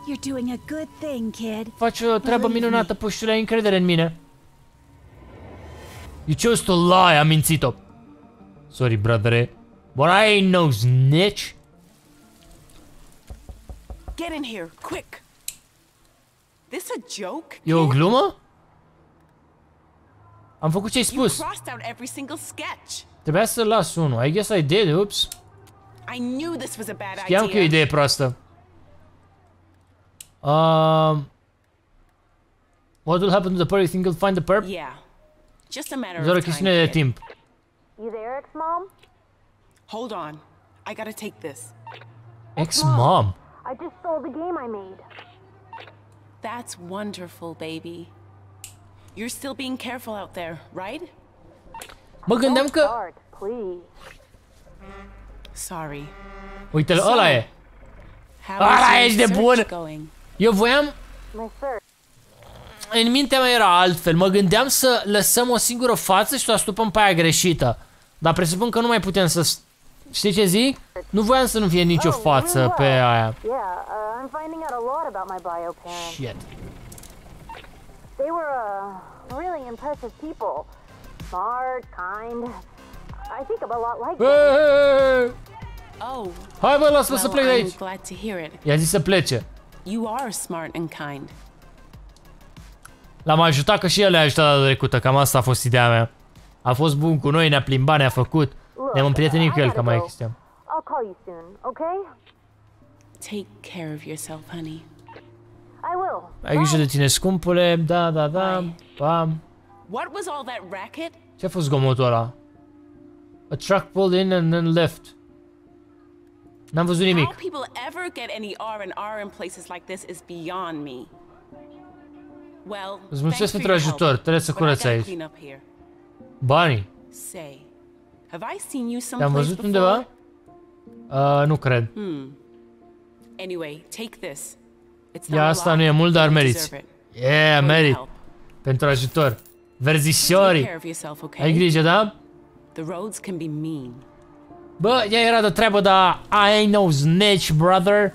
You're doing a good thing, kid. Faci o treabă minunată, pușule, ai încredere în mine. You chose to lie, am mințit-o. Sorry, brother. But I ain't no snitch. Get in here, quick. This a joke? E o glumă? Am făcut ce ai You spus. crossed out every single sketch. Trebuia să las unul. I guess I did, oops. I knew this was a bad idea. Știam că e o idee proastă. Um, what will happen to the perp? You think you'll find the perp? Yeah. Just a matter Doar of time. de timp. You there, ex-mom? Hold on. I gotta take this. Ex-mom. I just sold the game I made. That's wonderful, baby. You're still being careful out there, right? Mă gândeam că... Start, please. Sorry. Uite-l, ăla e. How Ăla is ești your de search bun. going? Eu voiam... My search. În mintea mea era altfel. Mă gândeam să lăsăm o singură față și să o astupăm pe aia greșită. Dar presupun că nu mai putem să... Știi ce zic? Nu voiam să nu fie nicio Oh, față really pe well. aia. Yeah, uh, I'm finding out a lot about my bio parents. Shit. They were uh, really impressive people. Smart, kind. I think I'm a lot like them. Hey! Oh. Hai bă, lasă-mă să well, plec de I'm aici. glad to hear it. I-a zis să plece. You are smart and kind. L-am ajutat că și el le-a ajutat data trecută, cam asta a fost ideea mea. A fost bun cu noi, ne-a plimbat, ne-a făcut. Ne-am împrietenit cu el, ca mai chestia. I'll call you soon, okay? Take care of yourself, honey. I will. Ai grijă de tine, scumpule, da, da, da, pam. What was all that racket? Ce-a fost zgomotul ăla? A truck pulled in and then left. N-am văzut How nimic. people ever get any R&R in places like this is beyond me. Well, Îți mulțumesc thanks for pentru your help, ajutor. Trebuie să but I curăț gotta aici. clean up here. Banii. Say, have I seen you Te-am someplace văzut before? undeva? Uh, nu cred. Hmm. Anyway, take this. It's Ia not a asta lot, nu e mult, dar but you meriți. deserve it. Yeah, For your merit. help. Pentru ajutor. Take Verzișorii. care of yourself, okay? Ai grijă, da? The roads can be mean. Bă, ea era de treabă, dar I ain't no snitch, brother.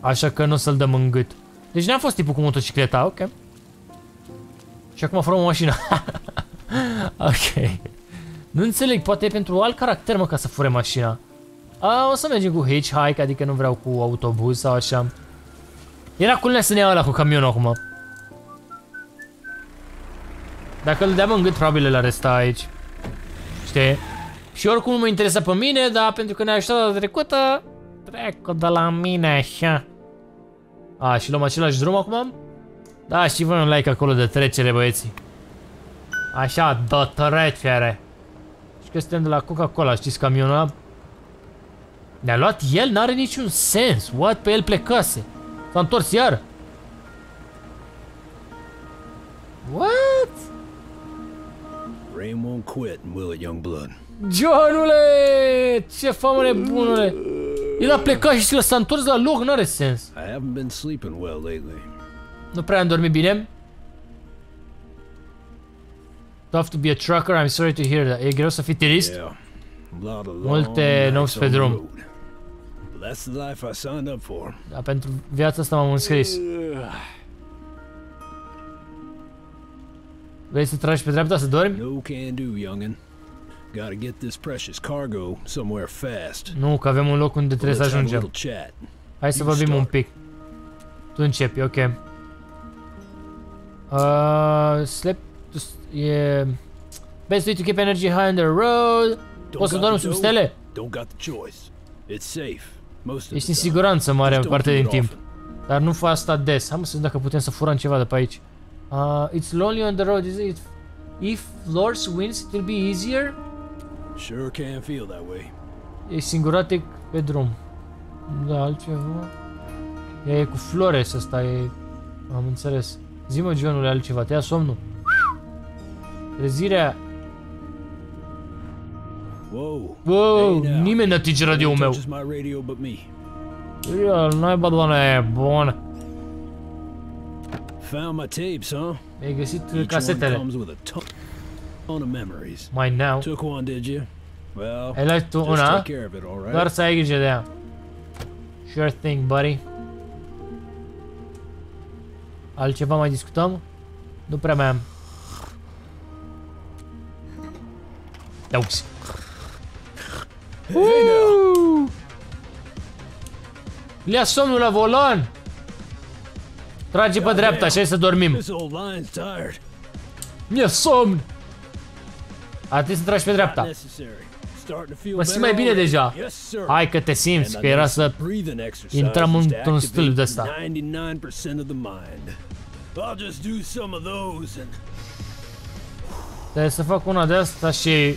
Așa că nu o să-l dăm în gât. Deci n-a fost tipul cu motocicleta, ok. Și acum fără o mașină. ok. Nu înțeleg, poate e pentru alt caracter, mă, ca să fure mașina. A, o să mergem cu hitchhike, adică nu vreau cu autobuz sau așa. Era cool să ne ia ăla cu camionul acum. Dacă îl deam în gât, probabil îl aresta aici. Știi? Și oricum nu mă interesa pe mine, dar pentru că ne-a ajutat data trecută, trecu de la mine așa. A, și luăm același drum acum? Da, și voi un like acolo de trecere, băieții. Așa, de trecere. Și că suntem de la Coca-Cola, știți camionul ăla? Ne-a luat el? N-are niciun sens. What? Pe el plecase. S-a întors iar. What? Rain won't quit, will it, young blood? Johnule! Ce famă nebunule! El a plecat și s-a întors la loc, n-are sens. I haven't been sleeping well lately. Nu prea am dormit bine. Tough to be a trucker, I'm sorry to hear that. E greu să fii tirist? Yeah. A lot of Multe long nopți nights pe on the drum. road. But that's the life I signed up for. Dar pentru viața asta m-am înscris. Vrei să tragi pe dreapta să dormi? Gotta get this precious cargo somewhere fast. Nu, că avem un loc unde trebuie să Let's have a ajungem. little chat. Hai să You vorbim un start. pic. Tu începi, ok. Uh, sleep to s- e... Best way to keep energy high on the road. Don't Poți să got dormi the sub dough? stele? Don't got the choice. It's safe. Most of Ești în the time. siguranță mare Just don't parte do din it timp. often. Dar nu fă asta des. Hai mă să vedem dacă putem să furăm ceva de pe aici. Uh, it's lonely on the road, is it? If Lors wins, it will be easier. Sure can feel that way. E singuratic pe drum. Da, altceva. E cu Flores ăsta, e... Am înțeles. Zi-mă, Johnule, altceva. Te ia somnul. Trezirea. Whoa. Wow, Hey now. nimeni n-atinge radioul Who meu. touches my radio but me. Real, naiba, doamne, e bun. Found my tapes, huh? Mi-ai găsit Each one casetele. Comes with a ton ton of memories. Mai now. Took one, did you? Well, Ai luat tu just una? take care of it, all right? Doar să ai grijă de ea. Sure thing, buddy. Altceva mai discutăm? Nu prea mai am. Ia uzi. Uh! Ia somnul la volan! Trage pe dreapta, așa să dormim. This old line's tired. Mi-e somn! Ar trebui să tragi pe dreapta. Not necessary. Starting to feel Mă simt better mai bine already. deja. Yes, sir. Hai că te simți, And că I era need să some breathing exercises intrăm to într-un stâlp de activate ăsta. 99% of the mind. I'll just do some of those and Trebuie să fac una de asta și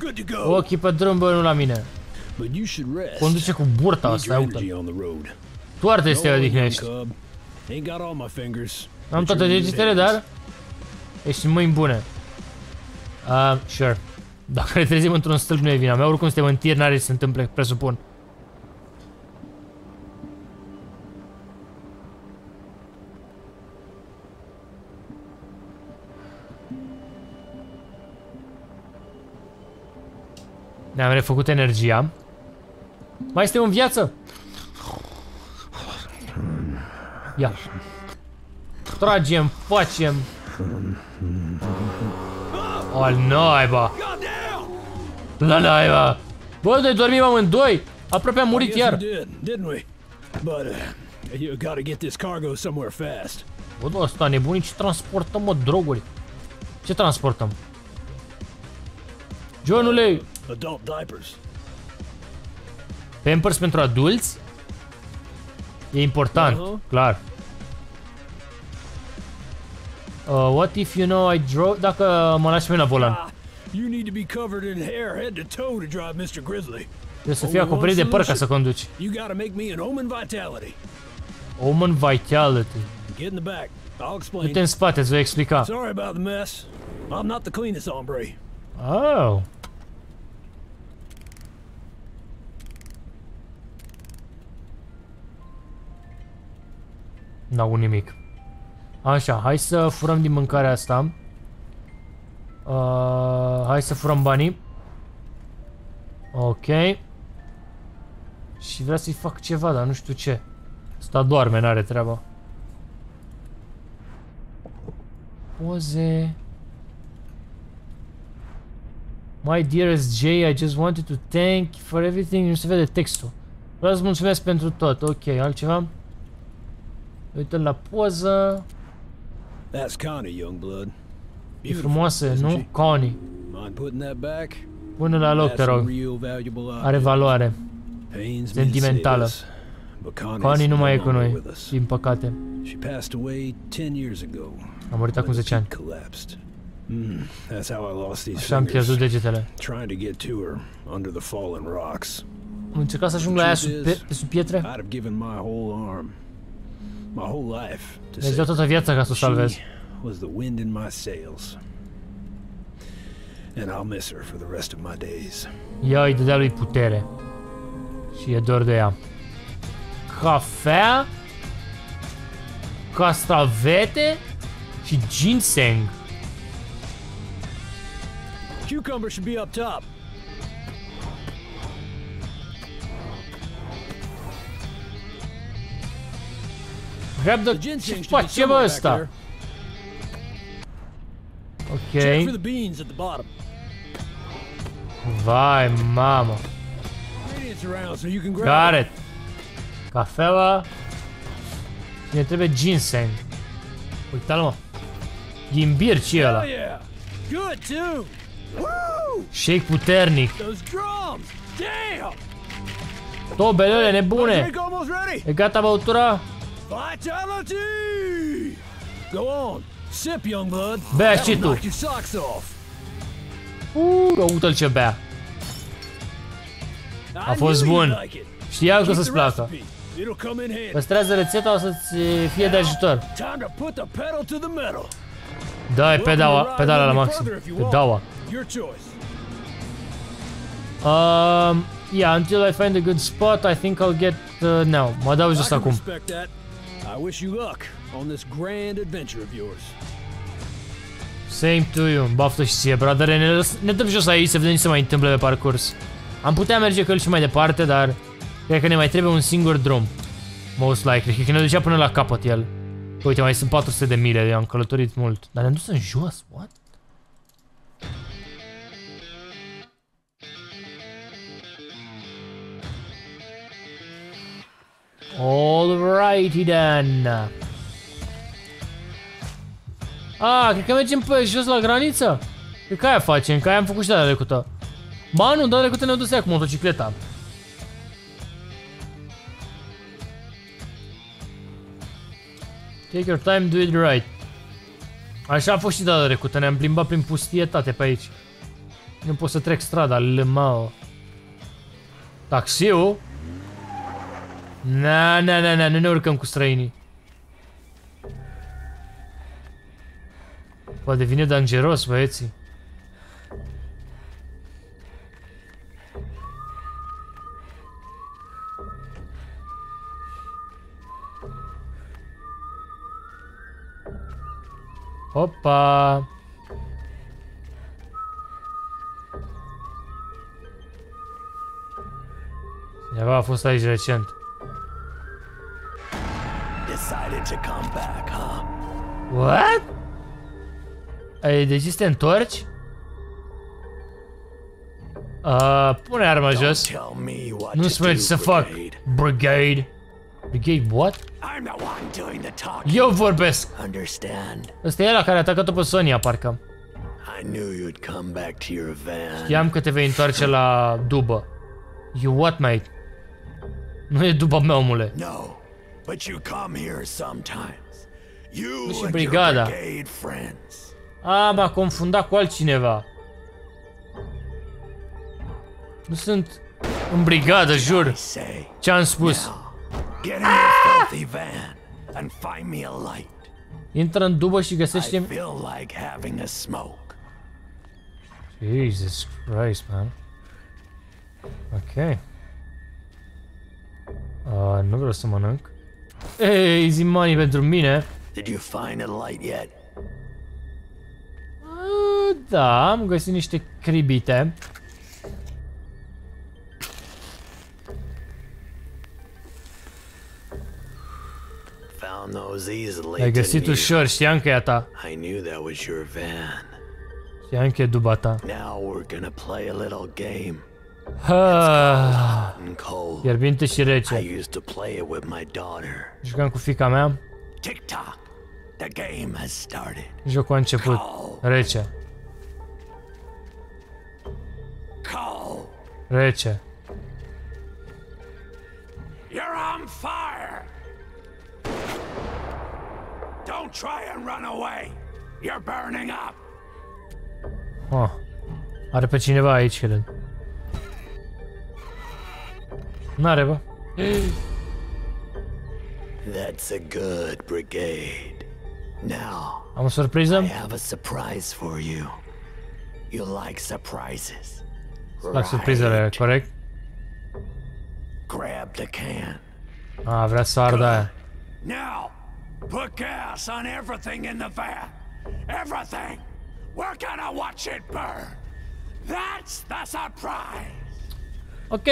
good to go. ochii pe drum, bă, nu la mine. But you should rest. Conduce cu burta Need asta, your uite energy on the road. Tu ar trebui să te Don't worry, young odihnești. cub. Ain't got all my fingers. Am but toate you're in degetele, hands. dar ești în mâini bune. Uh, sure. Dacă ne trezim într-un stâlp nu e vina mea, oricum suntem în tir, n-are să se întâmple, presupun. Ne-am refăcut energia. Mai suntem în viață? Ia. Tragem, facem. Al naiba. La naiba. Bă, noi dormim amândoi. Aproape am I murit guess we iar. did, didn't we? But uh, you gotta get this cargo somewhere fast. Bă, da, ăsta nebunii ce transportăm, mă, droguri. Ce transportăm? Johnule, Adult diapers. Pampers pentru adulți? E important, Uh-huh. clar. Uh, what if you know I drove... Dacă mă lași pe mine la volan. Ah, you need to be covered in hair head to toe to drive Mr. Grizzly. Trebuie să Only fii one acoperit de păr ca solution. să conduci. You gotta make me an Omen Vitality. Omen Vitality. Get in the back. I'll explain. Du-te în spate, îți voi explica. Sorry about the mess. I'm not the cleanest hombre. Oh. N-au nimic. Așa, hai să furăm din mâncarea asta. Uh, hai să furăm banii. Ok. Și vrea să-i fac ceva, dar nu știu ce. Sta doarme, n-are treaba. Poze. My dearest Jay, I just wanted to thank you for everything. Nu se vede textul. Vreau să mulțumesc pentru tot. Ok, altceva? Uite la poză. That's Connie, young blood. E frumoasă, nu? Connie. Mind putting that back? Pune la loc, te That's a rog. real valuable Are item. valoare. Pains me to Sentimentală. say this, but Connie's Connie nu mai e no cu longer noi, with us. din păcate. She passed away 10 years ago. A murit acum 10 ani. Collapsed. Mm, that's how I lost these Așa am fingers. pierdut degetele. Trying to get to her under the fallen rocks. Am încercat să ajung la ea sub, pe, pe sub pietre. I'd have given my whole arm, my whole life to Mi-aș da save toată viața ca să o salvez. Was the wind in my sails. And I'll miss her for the rest of my days. Ea îi dădea lui putere. Și e dor de ea. Cafea, castravete și ginseng. Cucumber should be up top. Grab the... The ginseng Ce should be face bă somewhere back ăsta? there. Check Ok. for the beans at the bottom. Vai, mamă. Ingredients around so you can grab Got them. it. Cafeaua. Și ne trebuie ginseng. Uite-l mă. Ghimbir ce ăla. Hell yeah. Good too. Woo! Shake puternic. Those drums. Damn. Tobelele nebune. Drink almost ready. E gata băutura? Vitality. Go on. Sip, young blood. Bea That'll și tu. knock your socks off. Uh, uite-l ce bea. A I fost knew you'd bun. like it. Știam că Keep să-ți the placă. recipe. It'll come in handy. Păstrează rețeta, o să-ți fie de ajutor. Time to put the pedal to the metal. Dai Welcome pedala, to ride pedala la with me maxim. further if you want. Pedaua. Your choice. Um, yeah, until I find a good spot, I think I'll get... Uh, now, mă dau I jos can acum. Respect that. I wish you luck on this grand adventure of yours. Same to you, baftă și ție, bradere, ne, lăs- ne dăm jos aici să vedem ce se mai întâmplă pe parcurs. Am putea merge cu el și mai departe, dar cred că ne mai trebuie un singur drum. Most likely, cred că ne ducea până la capăt el. Uite, mai sunt 400 de mile, eu am călătorit mult. Dar ne-am dus în jos, what? Alrighty then. Ah, cred că mergem pe jos la graniță? Cred că aia facem, că aia am făcut și data trecută. Ba nu, data trecută ne-au dus aia cu motocicleta. Take your time, do it right. Așa a fost și data trecută, ne-am plimbat prin pustietate pe aici. Nu pot să trec strada, lămau. Taxiul? Na, na, na, na, nu ne urcăm cu străinii. Poate devine dangeros, băieții. Opa! Cineva a fost aici recent. Decided to come back, huh? What? Ai decis să te întorci? Uh, pune arma jos. Nu spune ce să fac. Brigade. Brigade what? I'm the one doing the talking. Eu vorbesc. Understand? Ăsta e ăla care a atacat-o pe Sonia, parcă. I knew you'd come back to your van. Știam că te vei întoarce la dubă. You what, mate? Nu e duba mea, omule. No, but you come here sometimes. You Nu și and brigada. your brigade friends. A, m-a confundat cu altcineva. Nu sunt în brigadă, jur. Ce-am spus? Get in your filthy van and find me a light. Intră în dubă și I găsește... feel like having a smoke. Jesus Christ, man. Ok. Uh, nu vreau să mănânc. Ei, easy money pentru mine. Did you find a light yet? Uh, da, am găsit niște cribite. Found those easily. Ai didn't găsit you? ușor, știam că e a ta. I knew that was your van. Știam că e duba ta. Now we're gonna play a little game. Ah, And cold. Fierbinte și rece. I used to play it with my daughter. Jucam cu fica mea. Tick tock. The game has started. Jocul a început. Rece. Cold. Rece. You're on fire. Don't try and run away. You're burning up. Oh. Are pe cineva aici, cred. That's a good brigade. Now, I'm o surpriză? I have a surprise for you. You like surprises. Fac surprizele, corect? Grab the can. Ah, vrea să ardă. Now, put gas on everything in the van. Everything. We're gonna watch it burn. That's the surprise. Ok.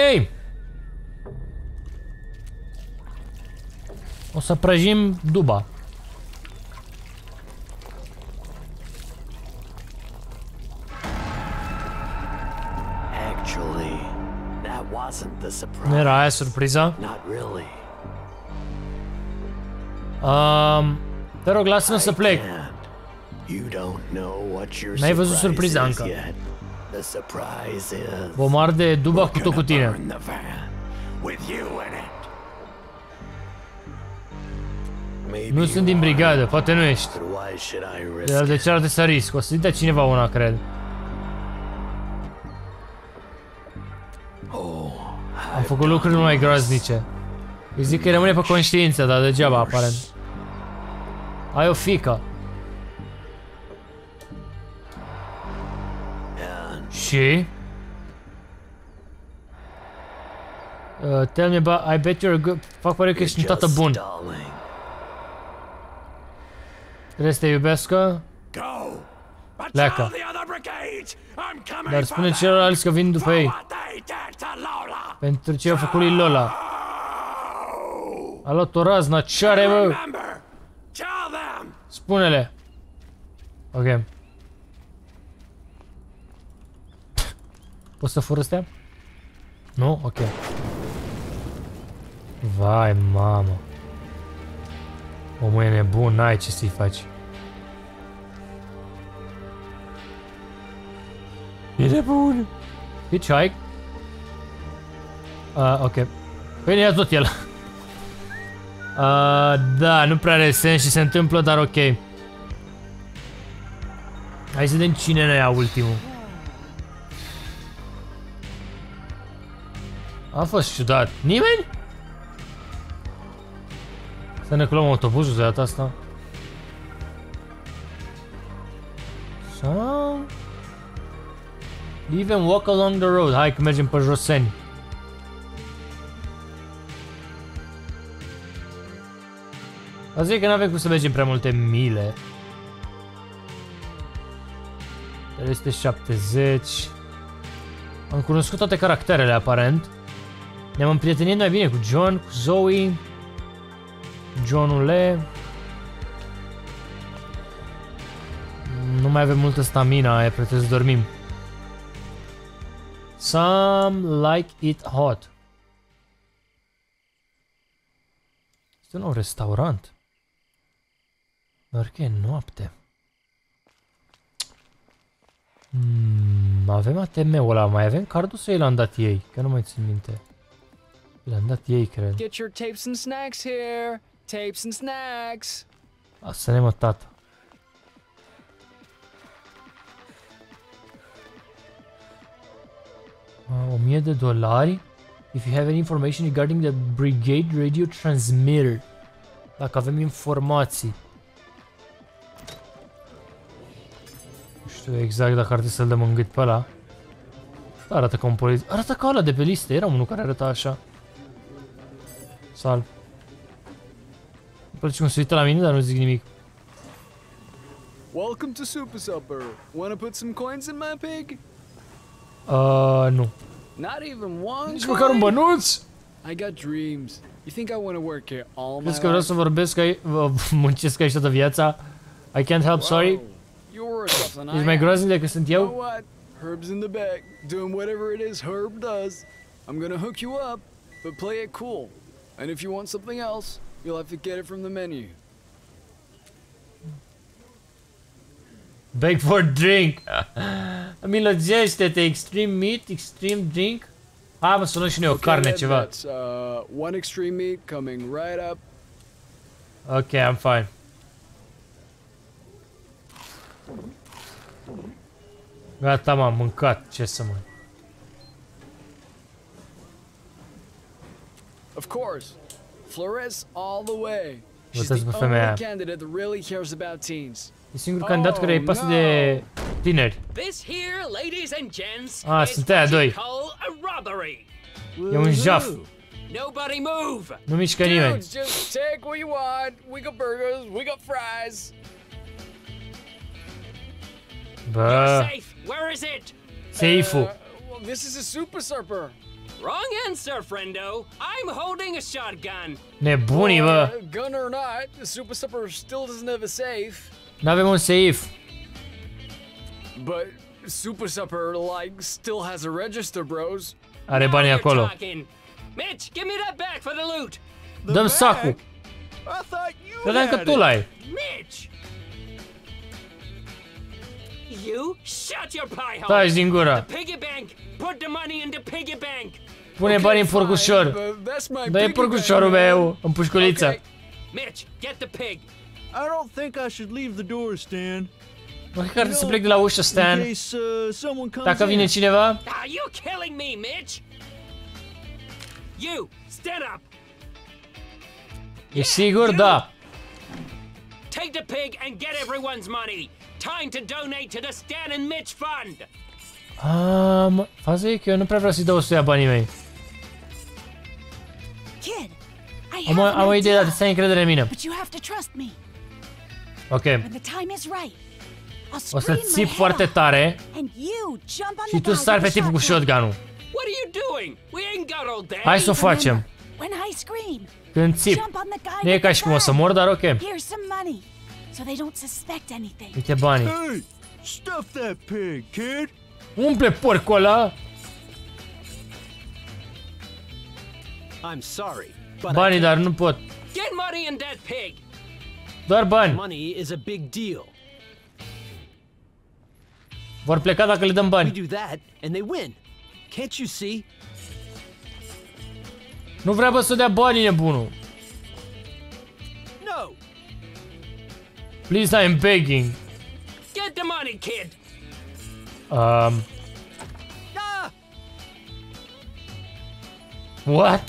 O să prăjim duba. Actually, that wasn't the surprise. Nu era aia surpriza? Not really. Um, te rog, lasă-mă să plec. You don't know what your N-ai văzut surprise surpriza is încă. yet. The surprise is Vom arde duba cu tot cu tine. burn the van with you in it. Nu sunt din brigadă, poate nu ești. but why should I risk Dar de ce ar de să risc? O să-i dea cineva una, cred. Oh, Am făcut lucruri mai groaznice. Îi zic că îi rămâne pe conștiință, dar degeaba, aparent. Ai o fică. Și? Uh, tell me about... I bet you're a good... Fac pare că ești un tată bun. darling? Trebuie să te iubească? Go. But Pleacă. tell the other brigades I'm coming Dar for spune them celorlalți că vin după for ei. what they did to Lola. Pentru ce a făcut lui Lola. A luat o razna, ce are, bă? Remember, tell Spune-le. Ok. Poți să fur astea? Nu? Ok. Vai, mamă. Omul e nebun, n-ai ce să-i faci. E nebun. Hitchhike. Uh, ok. Păi ne ia tot el. Uh, da, nu prea are sens și se întâmplă, dar ok. Hai să vedem cine ne ia ultimul. A fost ciudat. Nimeni? Să ne culăm autobuzul de data asta. Sau... Leave and walk along the road. Hai că mergem pe Joseni. Asta zic că n-avem cum să mergem prea multe mile. 370. Am cunoscut toate caracterele, aparent. Ne-am împrietenit mai bine cu John, cu Zoe, Johnule. Nu mai avem multă stamina, e trebuie să dormim. Some like it hot. Este un nou restaurant. Doar că e noapte. Hmm, avem ATM-ul ăla, mai avem cardul sau l-am dat ei? Că nu mai țin minte. L-am dat ei, cred. Get your tapes and snacks here. Tapes and snacks. Asta ne mă, tata. Uh, 1000 de dolari. If you have any information regarding the brigade radio transmitter. Dacă avem informații. Nu știu exact dacă ar trebui să-l dăm în gât pe ăla. Da, arată ca un poliț... Arată ca ăla de pe listă. Era unul care arăta așa. Salv. Îmi place cum se uită la mine, dar nu zic nimic. Welcome to Super Supper. Wanna put some coins in my pig? Uh, nu. Not even one Nici măcar un coin? bănuț? I got dreams. You think I want to work here all my Crezi că vreau life? să vorbesc aici, muncesc aici toată viața? I can't help, sorry. You're worse off than I Ești mai am. groaznic decât sunt You know eu? what? Herb's in the back, doing whatever it is Herb does. I'm gonna hook you up, but play it cool. And if you want something else, you'll have to get it from the menu. Beg for drink. Milogește-te, extreme meat, extreme drink. Hai mă, să luăm și noi o Okay, carne, that- ceva. That's uh, one extreme meat coming right up. Ok, I'm fine. Gata, m-am mâncat, ce să mai... Of course, Flores all the way. She's the only candidate that really cares about teens. E singurul candidat care îi Oh, pasă no. de tineri. This here, ladies and gents, Ah, is sunt aia what you doi. call a robbery. E un jaf. Nobody move. Nu mișcă nimeni. Dudes, just take what you want. We got burgers, we got fries. Bă, Safe. Where is it? safe-ul. Well, this is a super surfer. Wrong answer, friendo. I'm holding a shotgun. Nebunii, bă. Uh, gun or not, the super surfer still doesn't have a safe. N-avem un safe. But super surfer like still has a register, bros. Are banii You're acolo. talking. Mitch, give me that back for the loot. Dăm sacul. Credeam că tu l-ai. Mitch! You shut your pie hole. Taci din gură. The piggy bank. Put the money in the piggy bank. Pune banii în furcușor. That's my Dar e piggy furcușorul bank, man. meu, în pușculiță. Mitch, get the pig. I don't think I should leave the door, Stan. Mă, cred că ar trebui să plec de la ușă, Stan. In case uh, someone comes Dacă vine in. cineva, Are you killing me, Mitch? You, stand up. e sigur? Da. Take the pig and get everyone's money. Time to donate to the Stan and Mitch Fund. Um, faza e că eu nu prea vreau să-i dau să ia banii mei. Kid, I Am, have o- am o an idee, idea, dar să ai încredere în mine. but you have to trust me. Ok. When the time is right, I'll O scream să my țip head foarte off, tare and you jump on și the tu back sari of pe the tipul cu shotgun. shotgun-ul. What are you doing? We ain't got all day. Hai să o facem. When I scream, Când țip. jump on the guy Nu e with ca the și cum o să gun. mor, dar ok. Here's some money. so they don't suspect anything. Uite banii. Hey, stuff that pig, kid. Umple porcul ăla. I'm sorry, but I Banii, can't. dar nu pot. Get money in that pig! Doar bani. Money is a big deal. Vor pleca dacă le dăm We bani. do that, and they win. Can't you see? Nu vrea bă să dea banii nebunul. Please, I'm begging. Get the money, kid! Um. What?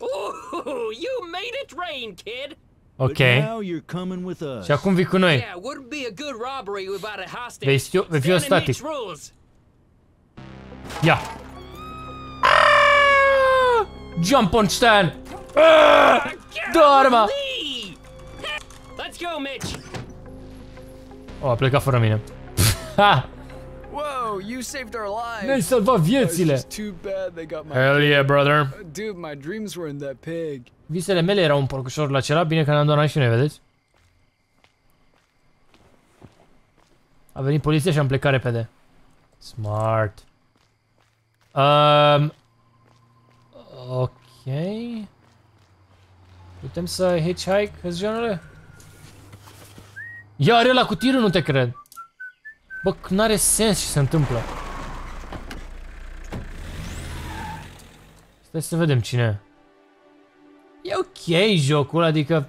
Ooh, you made it rain, kid! But Ok. now you're coming with us. Și acum vii cu noi. Yeah, wouldn't be a good robbery without a hostage. Vei fi- vei fi o Stand in static. Mitch rules. Ia. Ah! Jump on Stan. Ah! Dorma. Lee! Let's go, Mitch! Oh, a plecat fără mine. Ha! Whoa, you saved our lives. Ne-ai salvat viețile. It's just too bad they got my Hell yeah, brother. Uh, Dude, my dreams were in that pig. Visele mele erau un porcușor la acela, bine că ne-am donat și noi, vedeți? A venit poliția și am plecat repede. Smart. Um, ok. Putem să hitchhike, genule? Iar ăla cu tirul nu te cred. Bă, n-are sens ce se întâmplă. Stai să vedem cine e. E ok jocul, adică...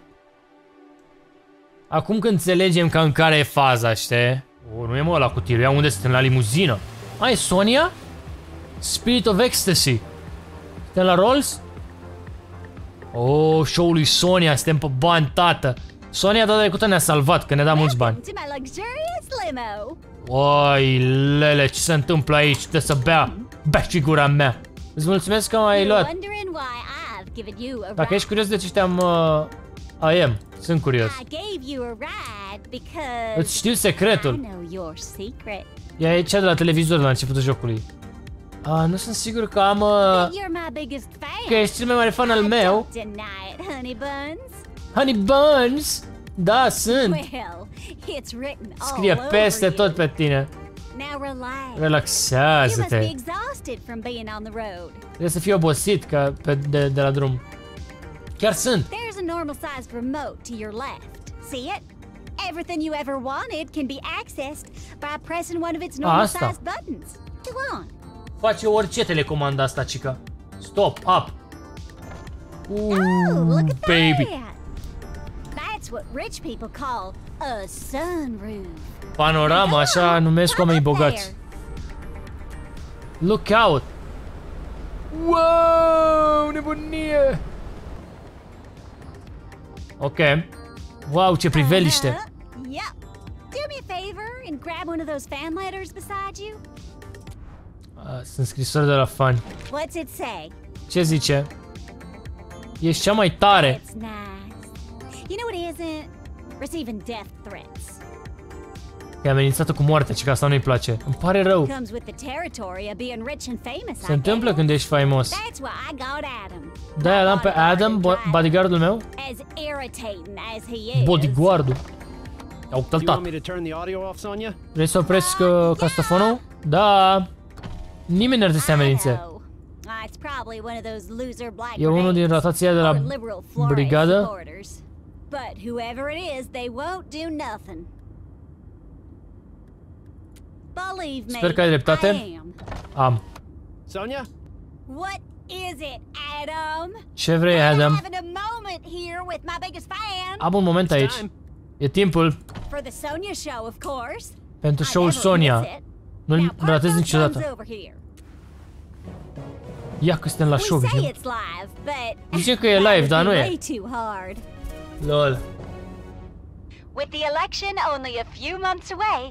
Acum când înțelegem cam care e faza, știi? O, nu e mă ăla cu tirul, ia unde suntem, la limuzină. Ai Sonia? Spirit of Ecstasy. Suntem la Rolls? Oh, show-ul lui Sonia, suntem pe bani, tată. Sonia data trecută ne-a salvat, că ne-a dat mulți bani. To my luxurious limo. Oi, lele, ce se întâmplă aici? Trebuie să bea. Bea și gura mea. Îți mulțumesc că m-ai You're luat. wondering why I've given you a Dacă ești ride. curios de ce te-am... Uh, I am. Sunt curios. I gave you a ride because Îți știu I secretul. know your secret. Ea e cea de la televizor la începutul jocului. A, nu sunt sigur că am... Uh, That you're my biggest fan. că ești cel mai mare fan al meu. Don't deny it, honey buns. Honey Buns! Da, sunt. Well, it's written all Scrie over peste you. tot pe tine. Now relax. You must Relaxează-te. be exhausted from being on the road. Trebuie să fii obosit ca pe, de, de la drum. Chiar sunt. There's a normal sized remote to your left. See it? Everything you ever wanted can be accessed by pressing one of its normal Asta. sized buttons. Go on. Face orice telecomanda asta, cica. Stop, up. Ooh, Oh, look at baby. that. That's what rich people call a sunroof. Panorama, așa numesc oamenii bogați. Look out! Wow, nebunie! Ok. Wow, ce priveliște! Uh-huh. Yep. Do me a favor and grab one of those fan letters beside you. Uh, sunt scrisori de la fani. What's it say? Ce zice? Ești cea mai tare. It's nice. You know what isn't? Receiving death threats. E amenințată cu moartea, ci că asta nu-i place. Îmi pare rău. Comes with the territory of being rich and famous. Se I întâmplă guess. când ești faimos. That's why I got Adam. Da, l-am pe Adam, bo- bodyguardul meu. As irritating as he is. Bodyguardul. Au Do you tăltat. want me to turn the audio off, Sonia? Vrei să opresc uh, castofonul? Da. Nimeni n-ar trebui să te amenințe. Oh, it's probably one of those loser black E unul din grenades ratația de la or liberal Flores brigadă. supporters. But whoever it is, they won't do nothing. Believe me, Sper că ai dreptate. I am. Am. Sonia? What is it, Adam? Ce vrei, Adam? Having a moment here with my biggest fan. Am un moment aici. E timpul For the Sonia show, of course. pentru I show-ul never Sonia. Miss it. Nu-l Now, park ratez those niciodată. guns over here. Ia că suntem la We show, say știu? it's live, but Zice că e live, dar nu e. way too hard. Lol. With the election only a few months away,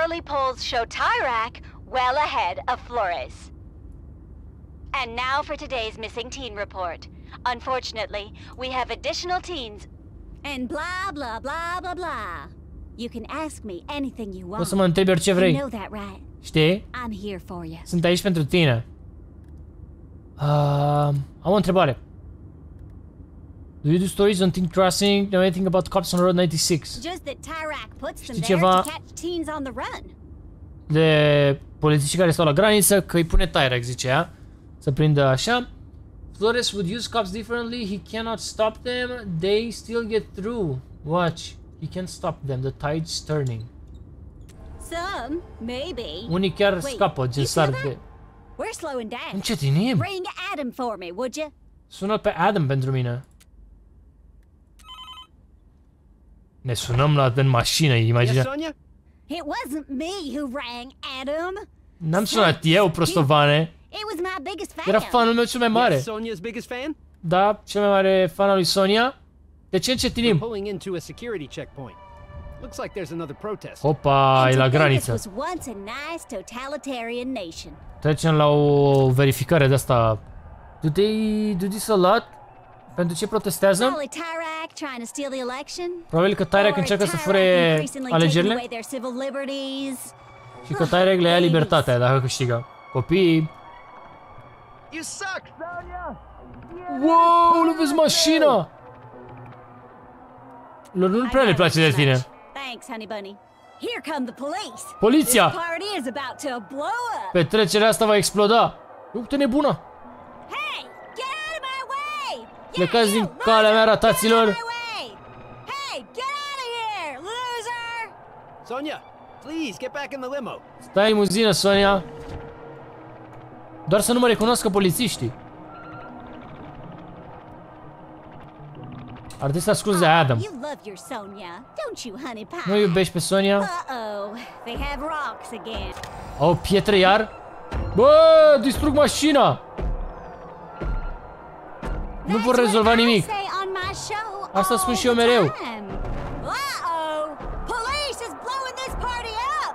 early polls show Tyrak well ahead of Flores. And now for today's missing teen report. Unfortunately, we have additional teens. And blah blah blah blah blah. You can ask me anything you want. Poți să mă întrebi orice You know that, right? Știi? I'm here for you. Sunt aici pentru tine. Uh, am o întrebare. Do you do stories on Teen Crossing? Know anything about cops on Road 96? Just that Tyrak puts them Știi there ceva? to catch teens on the run. De polițiști care stau la graniță, că îi pune Tyrek, zice ea. Să prindă așa. Flores would use cops differently. He cannot stop them. They still get through. Watch. He can't stop them. The tide's turning. Some, maybe. Unii chiar Wait, scapă, you gen see sar that? de... We're slowing down. Încetinim. Ring Adam for me, would you? Sună pe Adam pentru mine. Ne sunăm la în mașină, imagine. Sonia? It wasn't me who rang Adam. N-am sunat eu, prostovane. It was my biggest fan. Era fanul meu cel mai mare. Yes, Sonia's biggest fan? Da, cel mai mare fan al lui Sonia. De ce We're încetinim? Looks like there's another protest. Opa, e la This graniță. was once a nice totalitarian nation. Trecem la o verificare de asta. Do they do this a lot? Pentru ce protestează? Probably Tyrak trying to steal the election. Probabil că Tyrek Or încearcă să Tyrak fure increasingly taking alegerile away their civil liberties. și că Tyrek le ia libertatea dacă câștigă. Copiii... You suck, Sonia! Wow, nu vezi mașina! Lor nu prea le place de tine. Thanks, honey bunny. Here come the police. Poliția! This party is about to blow up. Petrecerea asta va exploda. Uite nebună! Hey, get out of my way! Plecați din calea mea, rataților! Hey, get out of here, loser! Sonia, please get back in the limo. Stai în muzină, Sonia. Doar să nu mă recunoască polițiștii. Pe Sonia? Uh-oh, they have rocks again. Au pietre iar? Bă, distrug mașina! Nu vor rezolva nimic. Say on my show Asta spun all și eu the mereu. time. Uh-oh, police is blowing this party up.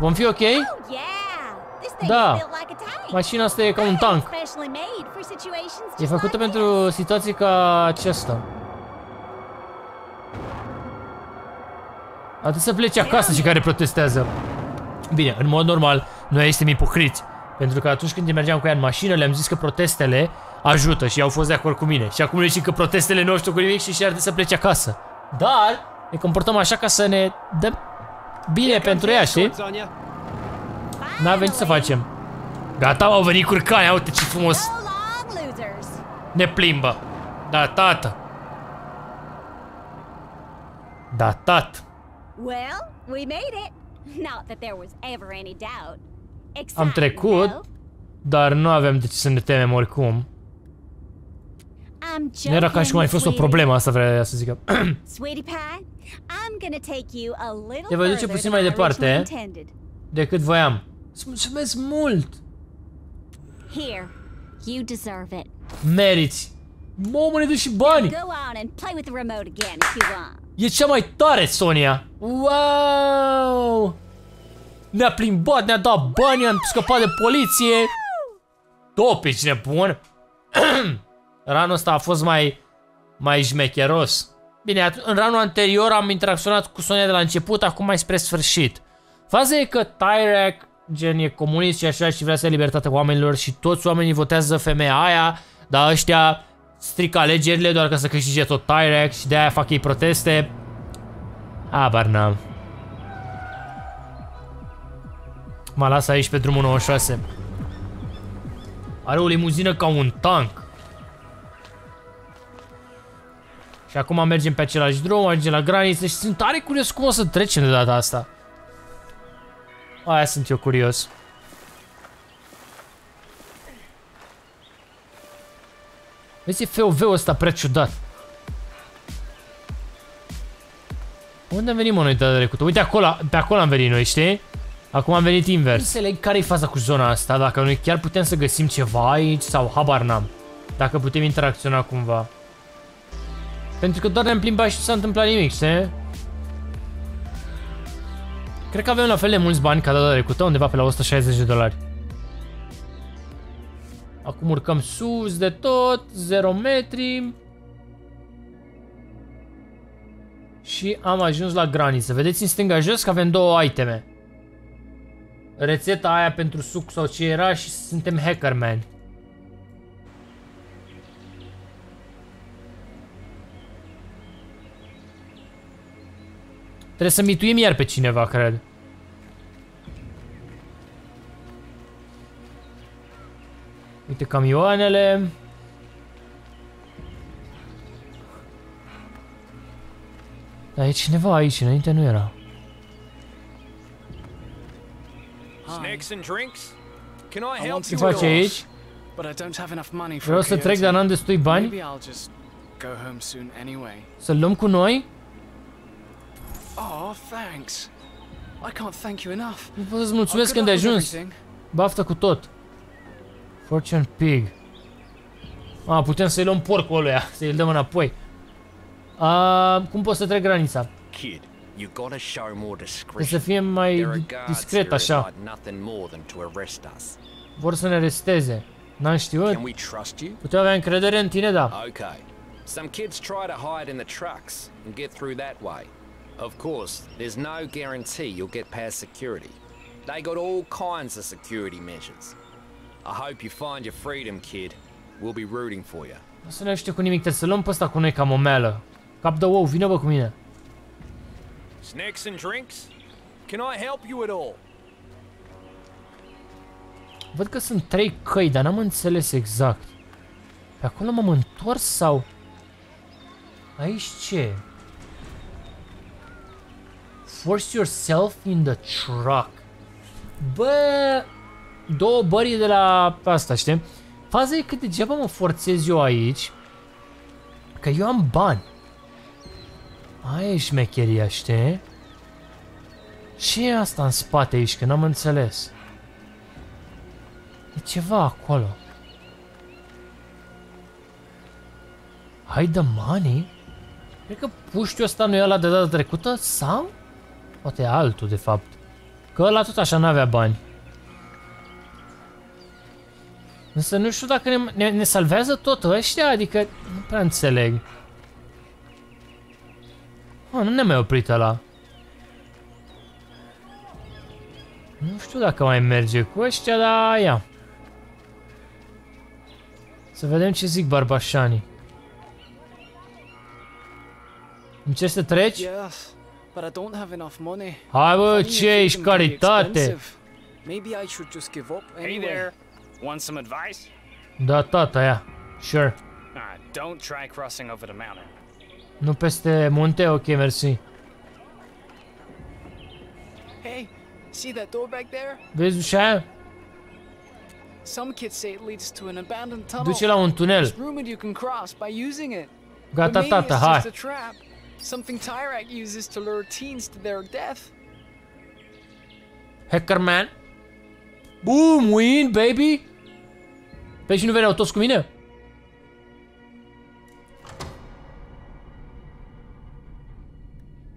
Vom fi ok? Oh yeah, this thing Da. is built like a tank. Mașina asta e ca un tank. Specially made for situations E just făcută like pentru situații ca aceasta. Atât să plece acasă și care protestează. Bine, în mod normal, noi suntem ipocriți. Pentru că atunci când mergeam cu ea în mașină, le-am zis că protestele ajută și au fost de acord cu mine. Și acum le zic că protestele nu știu cu nimic și și ar să plece acasă. Dar ne comportăm așa ca să ne dăm bine pentru ea, știi? Sonia. N-avem ce să facem. Gata, au venit curcani, uite ce frumos long losers. Ne plimbă. Da, tată. Da, tat. Well, we made it. Not that there was ever any doubt. Am Exciting, trecut, though. dar nu avem de ce să ne temem oricum. I'm Nu era ca și cum ar fi fost o joking, problemă, asta vrea să zică. sweetie. Sweetie pie, I'm gonna take you a little Te voi duce further puțin than mai I departe, originally eh? intended. Decât voiam. Îți mulțumesc mult! Here, you deserve it. Meriți! Mamă, ne dă și bani! Go on and play with the remote again if you want. E cea mai tare, Sonia! Wow! Ne-a plimbat, ne-a dat bani, am scăpat de poliție! Top, ești nebun! ranul ăsta a fost mai... mai șmecheros. Bine, at- în ranul anterior am interacționat cu Sonia de la început, acum mai spre sfârșit. Faza e că Tyrek, gen, e comunist și așa și vrea să ia libertatea oamenilor și toți oamenii votează femeia aia, dar ăștia strică alegerile doar ca să câștige tot Tyrek și de-aia fac ei proteste. Habar n-am. Mă las aici pe drumul 96. Are o limuzină ca un tank. Și acum mergem pe același drum, ajungem la graniță și sunt tare curios cum o să trecem de data asta. Aia sunt eu curios. Vezi, e FOV-ul ăsta prea ciudat. Unde am venit, mă, noi data trecută? Uite, acolo, pe acolo am venit noi, știi? Acum am venit invers. Nu înțeleg care e faza cu zona asta, dacă noi chiar putem să găsim ceva aici sau habar n-am. Dacă putem interacționa cumva. Pentru că doar ne-am plimbat și nu s-a întâmplat nimic, știi? Cred că avem la fel de mulți bani ca data trecută, undeva pe la 160 de dolari. Acum urcăm sus de tot, 0 metri. Și am ajuns la graniță. Vedeți în stânga jos că avem două iteme. Rețeta aia pentru suc sau ce era și suntem hackerman. Trebuie să mituim iar pe cineva, cred. Uite camioanele. Dar e cineva aici, înainte nu era. Snacks and drinks? Can I I help want Ce you? faci aici? But I don't have enough money for Vreau a să trec, coyote. dar n-am destui bani. Maybe I'll just go home soon anyway. Să-l luăm cu noi? Oh, thanks. I can't thank you enough. Nu pot să-ți mulțumesc Oh, când good ai luck with ajuns. everything. Baftă cu tot. Fortune Pig. A, putem să-i luăm porcul ăluia, să-i dăm înapoi. A, cum pot să trec granița? Kid, you gotta show more Trebuie să discretion. fie mai There are di- guards discret here așa. who'd like nothing more than to arrest us. Vor să ne aresteze. N-am știut. Can we trust you? Puteau avea încredere în tine, da. Okay. Some kids try to hide in the trucks and get through that way. Of course, there's no guarantee you'll get past security. They got all kinds of security measures. I hope you find your freedom, kid. We'll be rooting for you. Nu să ne ajute cu nimic, trebuie să luăm pe ăsta cu noi ca momeală. Cap de ou, vină bă cu mine. Snacks and drinks? Can I help you at all? Văd că sunt trei căi, dar n-am înțeles exact. Pe acolo m-am întors sau... Aici ce? Force yourself in the truck. Bă, două bării de la asta, știi? Faza e că degeaba mă forțez eu aici, că eu am bani. Aia e șmecheria, știi? Ce e asta în spate aici, că n-am înțeles? E ceva acolo. Hai de money? Cred că puștiul ăsta nu e ăla de data trecută sau? Poate e altul de fapt. Că ăla tot așa n-avea bani. Însă nu știu dacă ne, ne, ne salvează tot ăștia, adică nu prea înțeleg. Mă, nu ne mai oprit ăla. Nu știu dacă mai merge cu ăștia, dar ia. Să vedem ce zic barbașanii. Încerci să treci? Yes, but I don't have enough money. Hai bă, Finding a ce kid ești can be caritate? expensive. Maybe I should just give up Hey anyway. there. Want some advice? Da, tata, ia. Sure. Uh, don't try crossing over the mountain. Nu peste munte? Ok, mersi. Hey, see that door back there? Vezi ușa aia? Some kids say it leads to an abandoned tunnel. Duce la un tunel. It's rumored you can cross by using it. Gata, but maybe tata, it's hai. Something Tyrak uses to lure teens to their death. Hackerman. Boom, win, baby! Și nu veneau toți cu mine?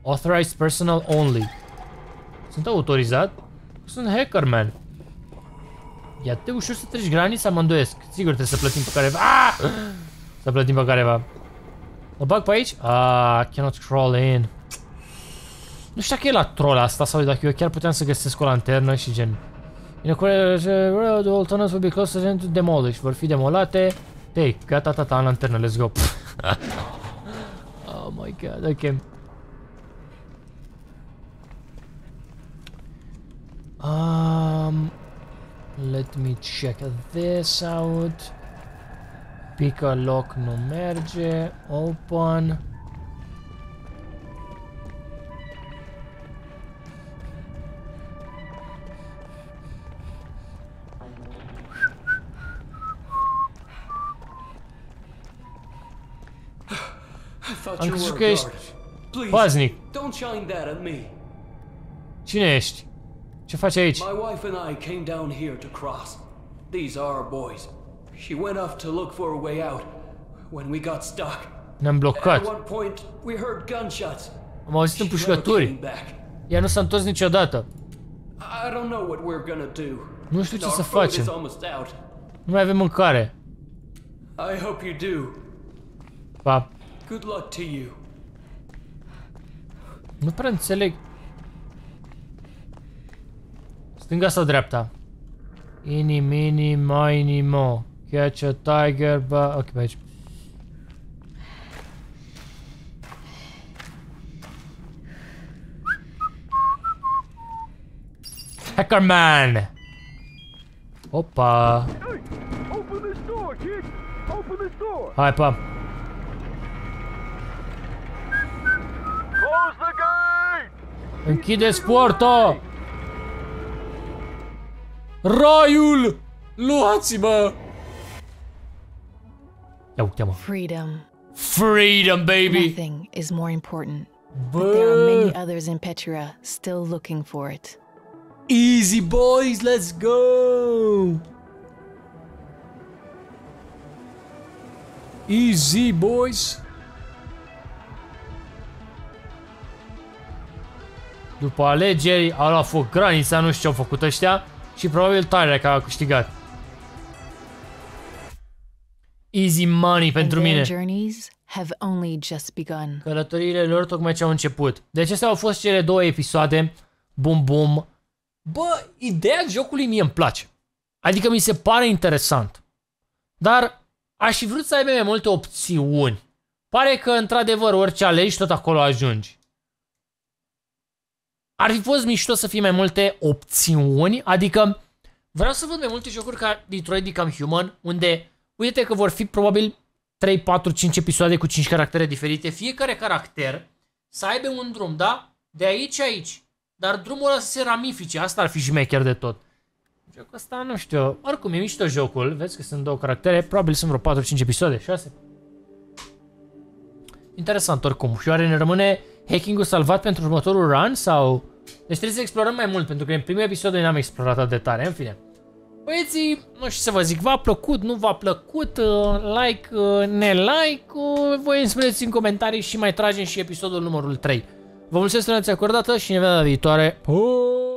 Authorized personnel only. Sunt autorizat? Sunt hackerman. E atât ușor să treci granița, mă îndoiesc. Sigur trebuie să plătim pe careva. Ah! Să plătim pe careva. Mă bag pe aici? Ah, cannot crawl in. Nu știu dacă e la troll asta sau dacă eu chiar puteam să găsesc o lanternă și gen... In accordance with the all tunnels will be closed to demolish. Vor fi demolate. Take, gata, tata, am lanternă, let's go. oh my god, ok. Um, let me check this out. Pick a lock nu merge. Open. I thought Am you crezut were că a ești guard. Please, paznic. don't shine that at me. Cine ești? Ce faci aici? My wife and I came down here to cross. These are our boys. She went off to look for a way out when we got stuck. Ne-am At blocat. one point, we heard gunshots. Am auzit She never came împușcături. back. Ea nu s-a întors niciodată. I don't know what we're gonna do. Nu știu ce Our să food facem. is almost out. Nu mai avem mâncare. I hope you do. Pa. Good luck to you. Nu prea înțeleg. Stânga sau dreapta? Ini, mini, mini, mo. Catch a tiger, ba... Ok, pe aici. Hackerman! Opa! Hai, pa! Închideți porta! Raiul! Luați-mă! Ia uite-mă. Freedom. Freedom, baby! Nothing is more important. But there are many others in Petra still looking for it. Easy, boys, let's go! Easy, boys! După alegeri, a luat foc granița, nu știu ce au făcut ăștia și probabil Tyrek a câștigat. Easy money pentru And their mine. journeys have only just begun. Călătoriile lor tocmai ce au început. Deci astea au fost cele două episoade. Bum, bum. Bă, ideea jocului mie îmi place. Adică mi se pare interesant. Dar aș fi vrut să aibă mai multe opțiuni. Pare că, într-adevăr, orice alegi, tot acolo ajungi. Ar fi fost mișto să fie mai multe opțiuni, adică vreau să văd mai multe jocuri ca Detroit Become Human, unde, uite că vor fi probabil 3, 4, 5 episoade cu 5 caractere diferite, fiecare caracter să aibă un drum, da? De aici aici. Dar drumul ăla să se ramifice, asta ar fi șmecher de tot. Jocul ăsta, nu știu, oricum e mișto jocul, vezi că sunt două caractere, probabil sunt vreo 4-5 episoade, 6. Interesant oricum. Și șoare ne rămâne hacking-ul salvat pentru următorul run sau... Deci trebuie să explorăm mai mult, pentru că în primul episod noi n-am explorat atât de tare, în fine. Băieții, nu știu să vă zic, v-a plăcut, nu v-a plăcut, uh, like, uh, ne-like, uh, voi îmi spuneți în comentarii și mai tragem și episodul numărul 3. Vă mulțumesc că ne-ați acordat și ne vedem la viitoare. Pa!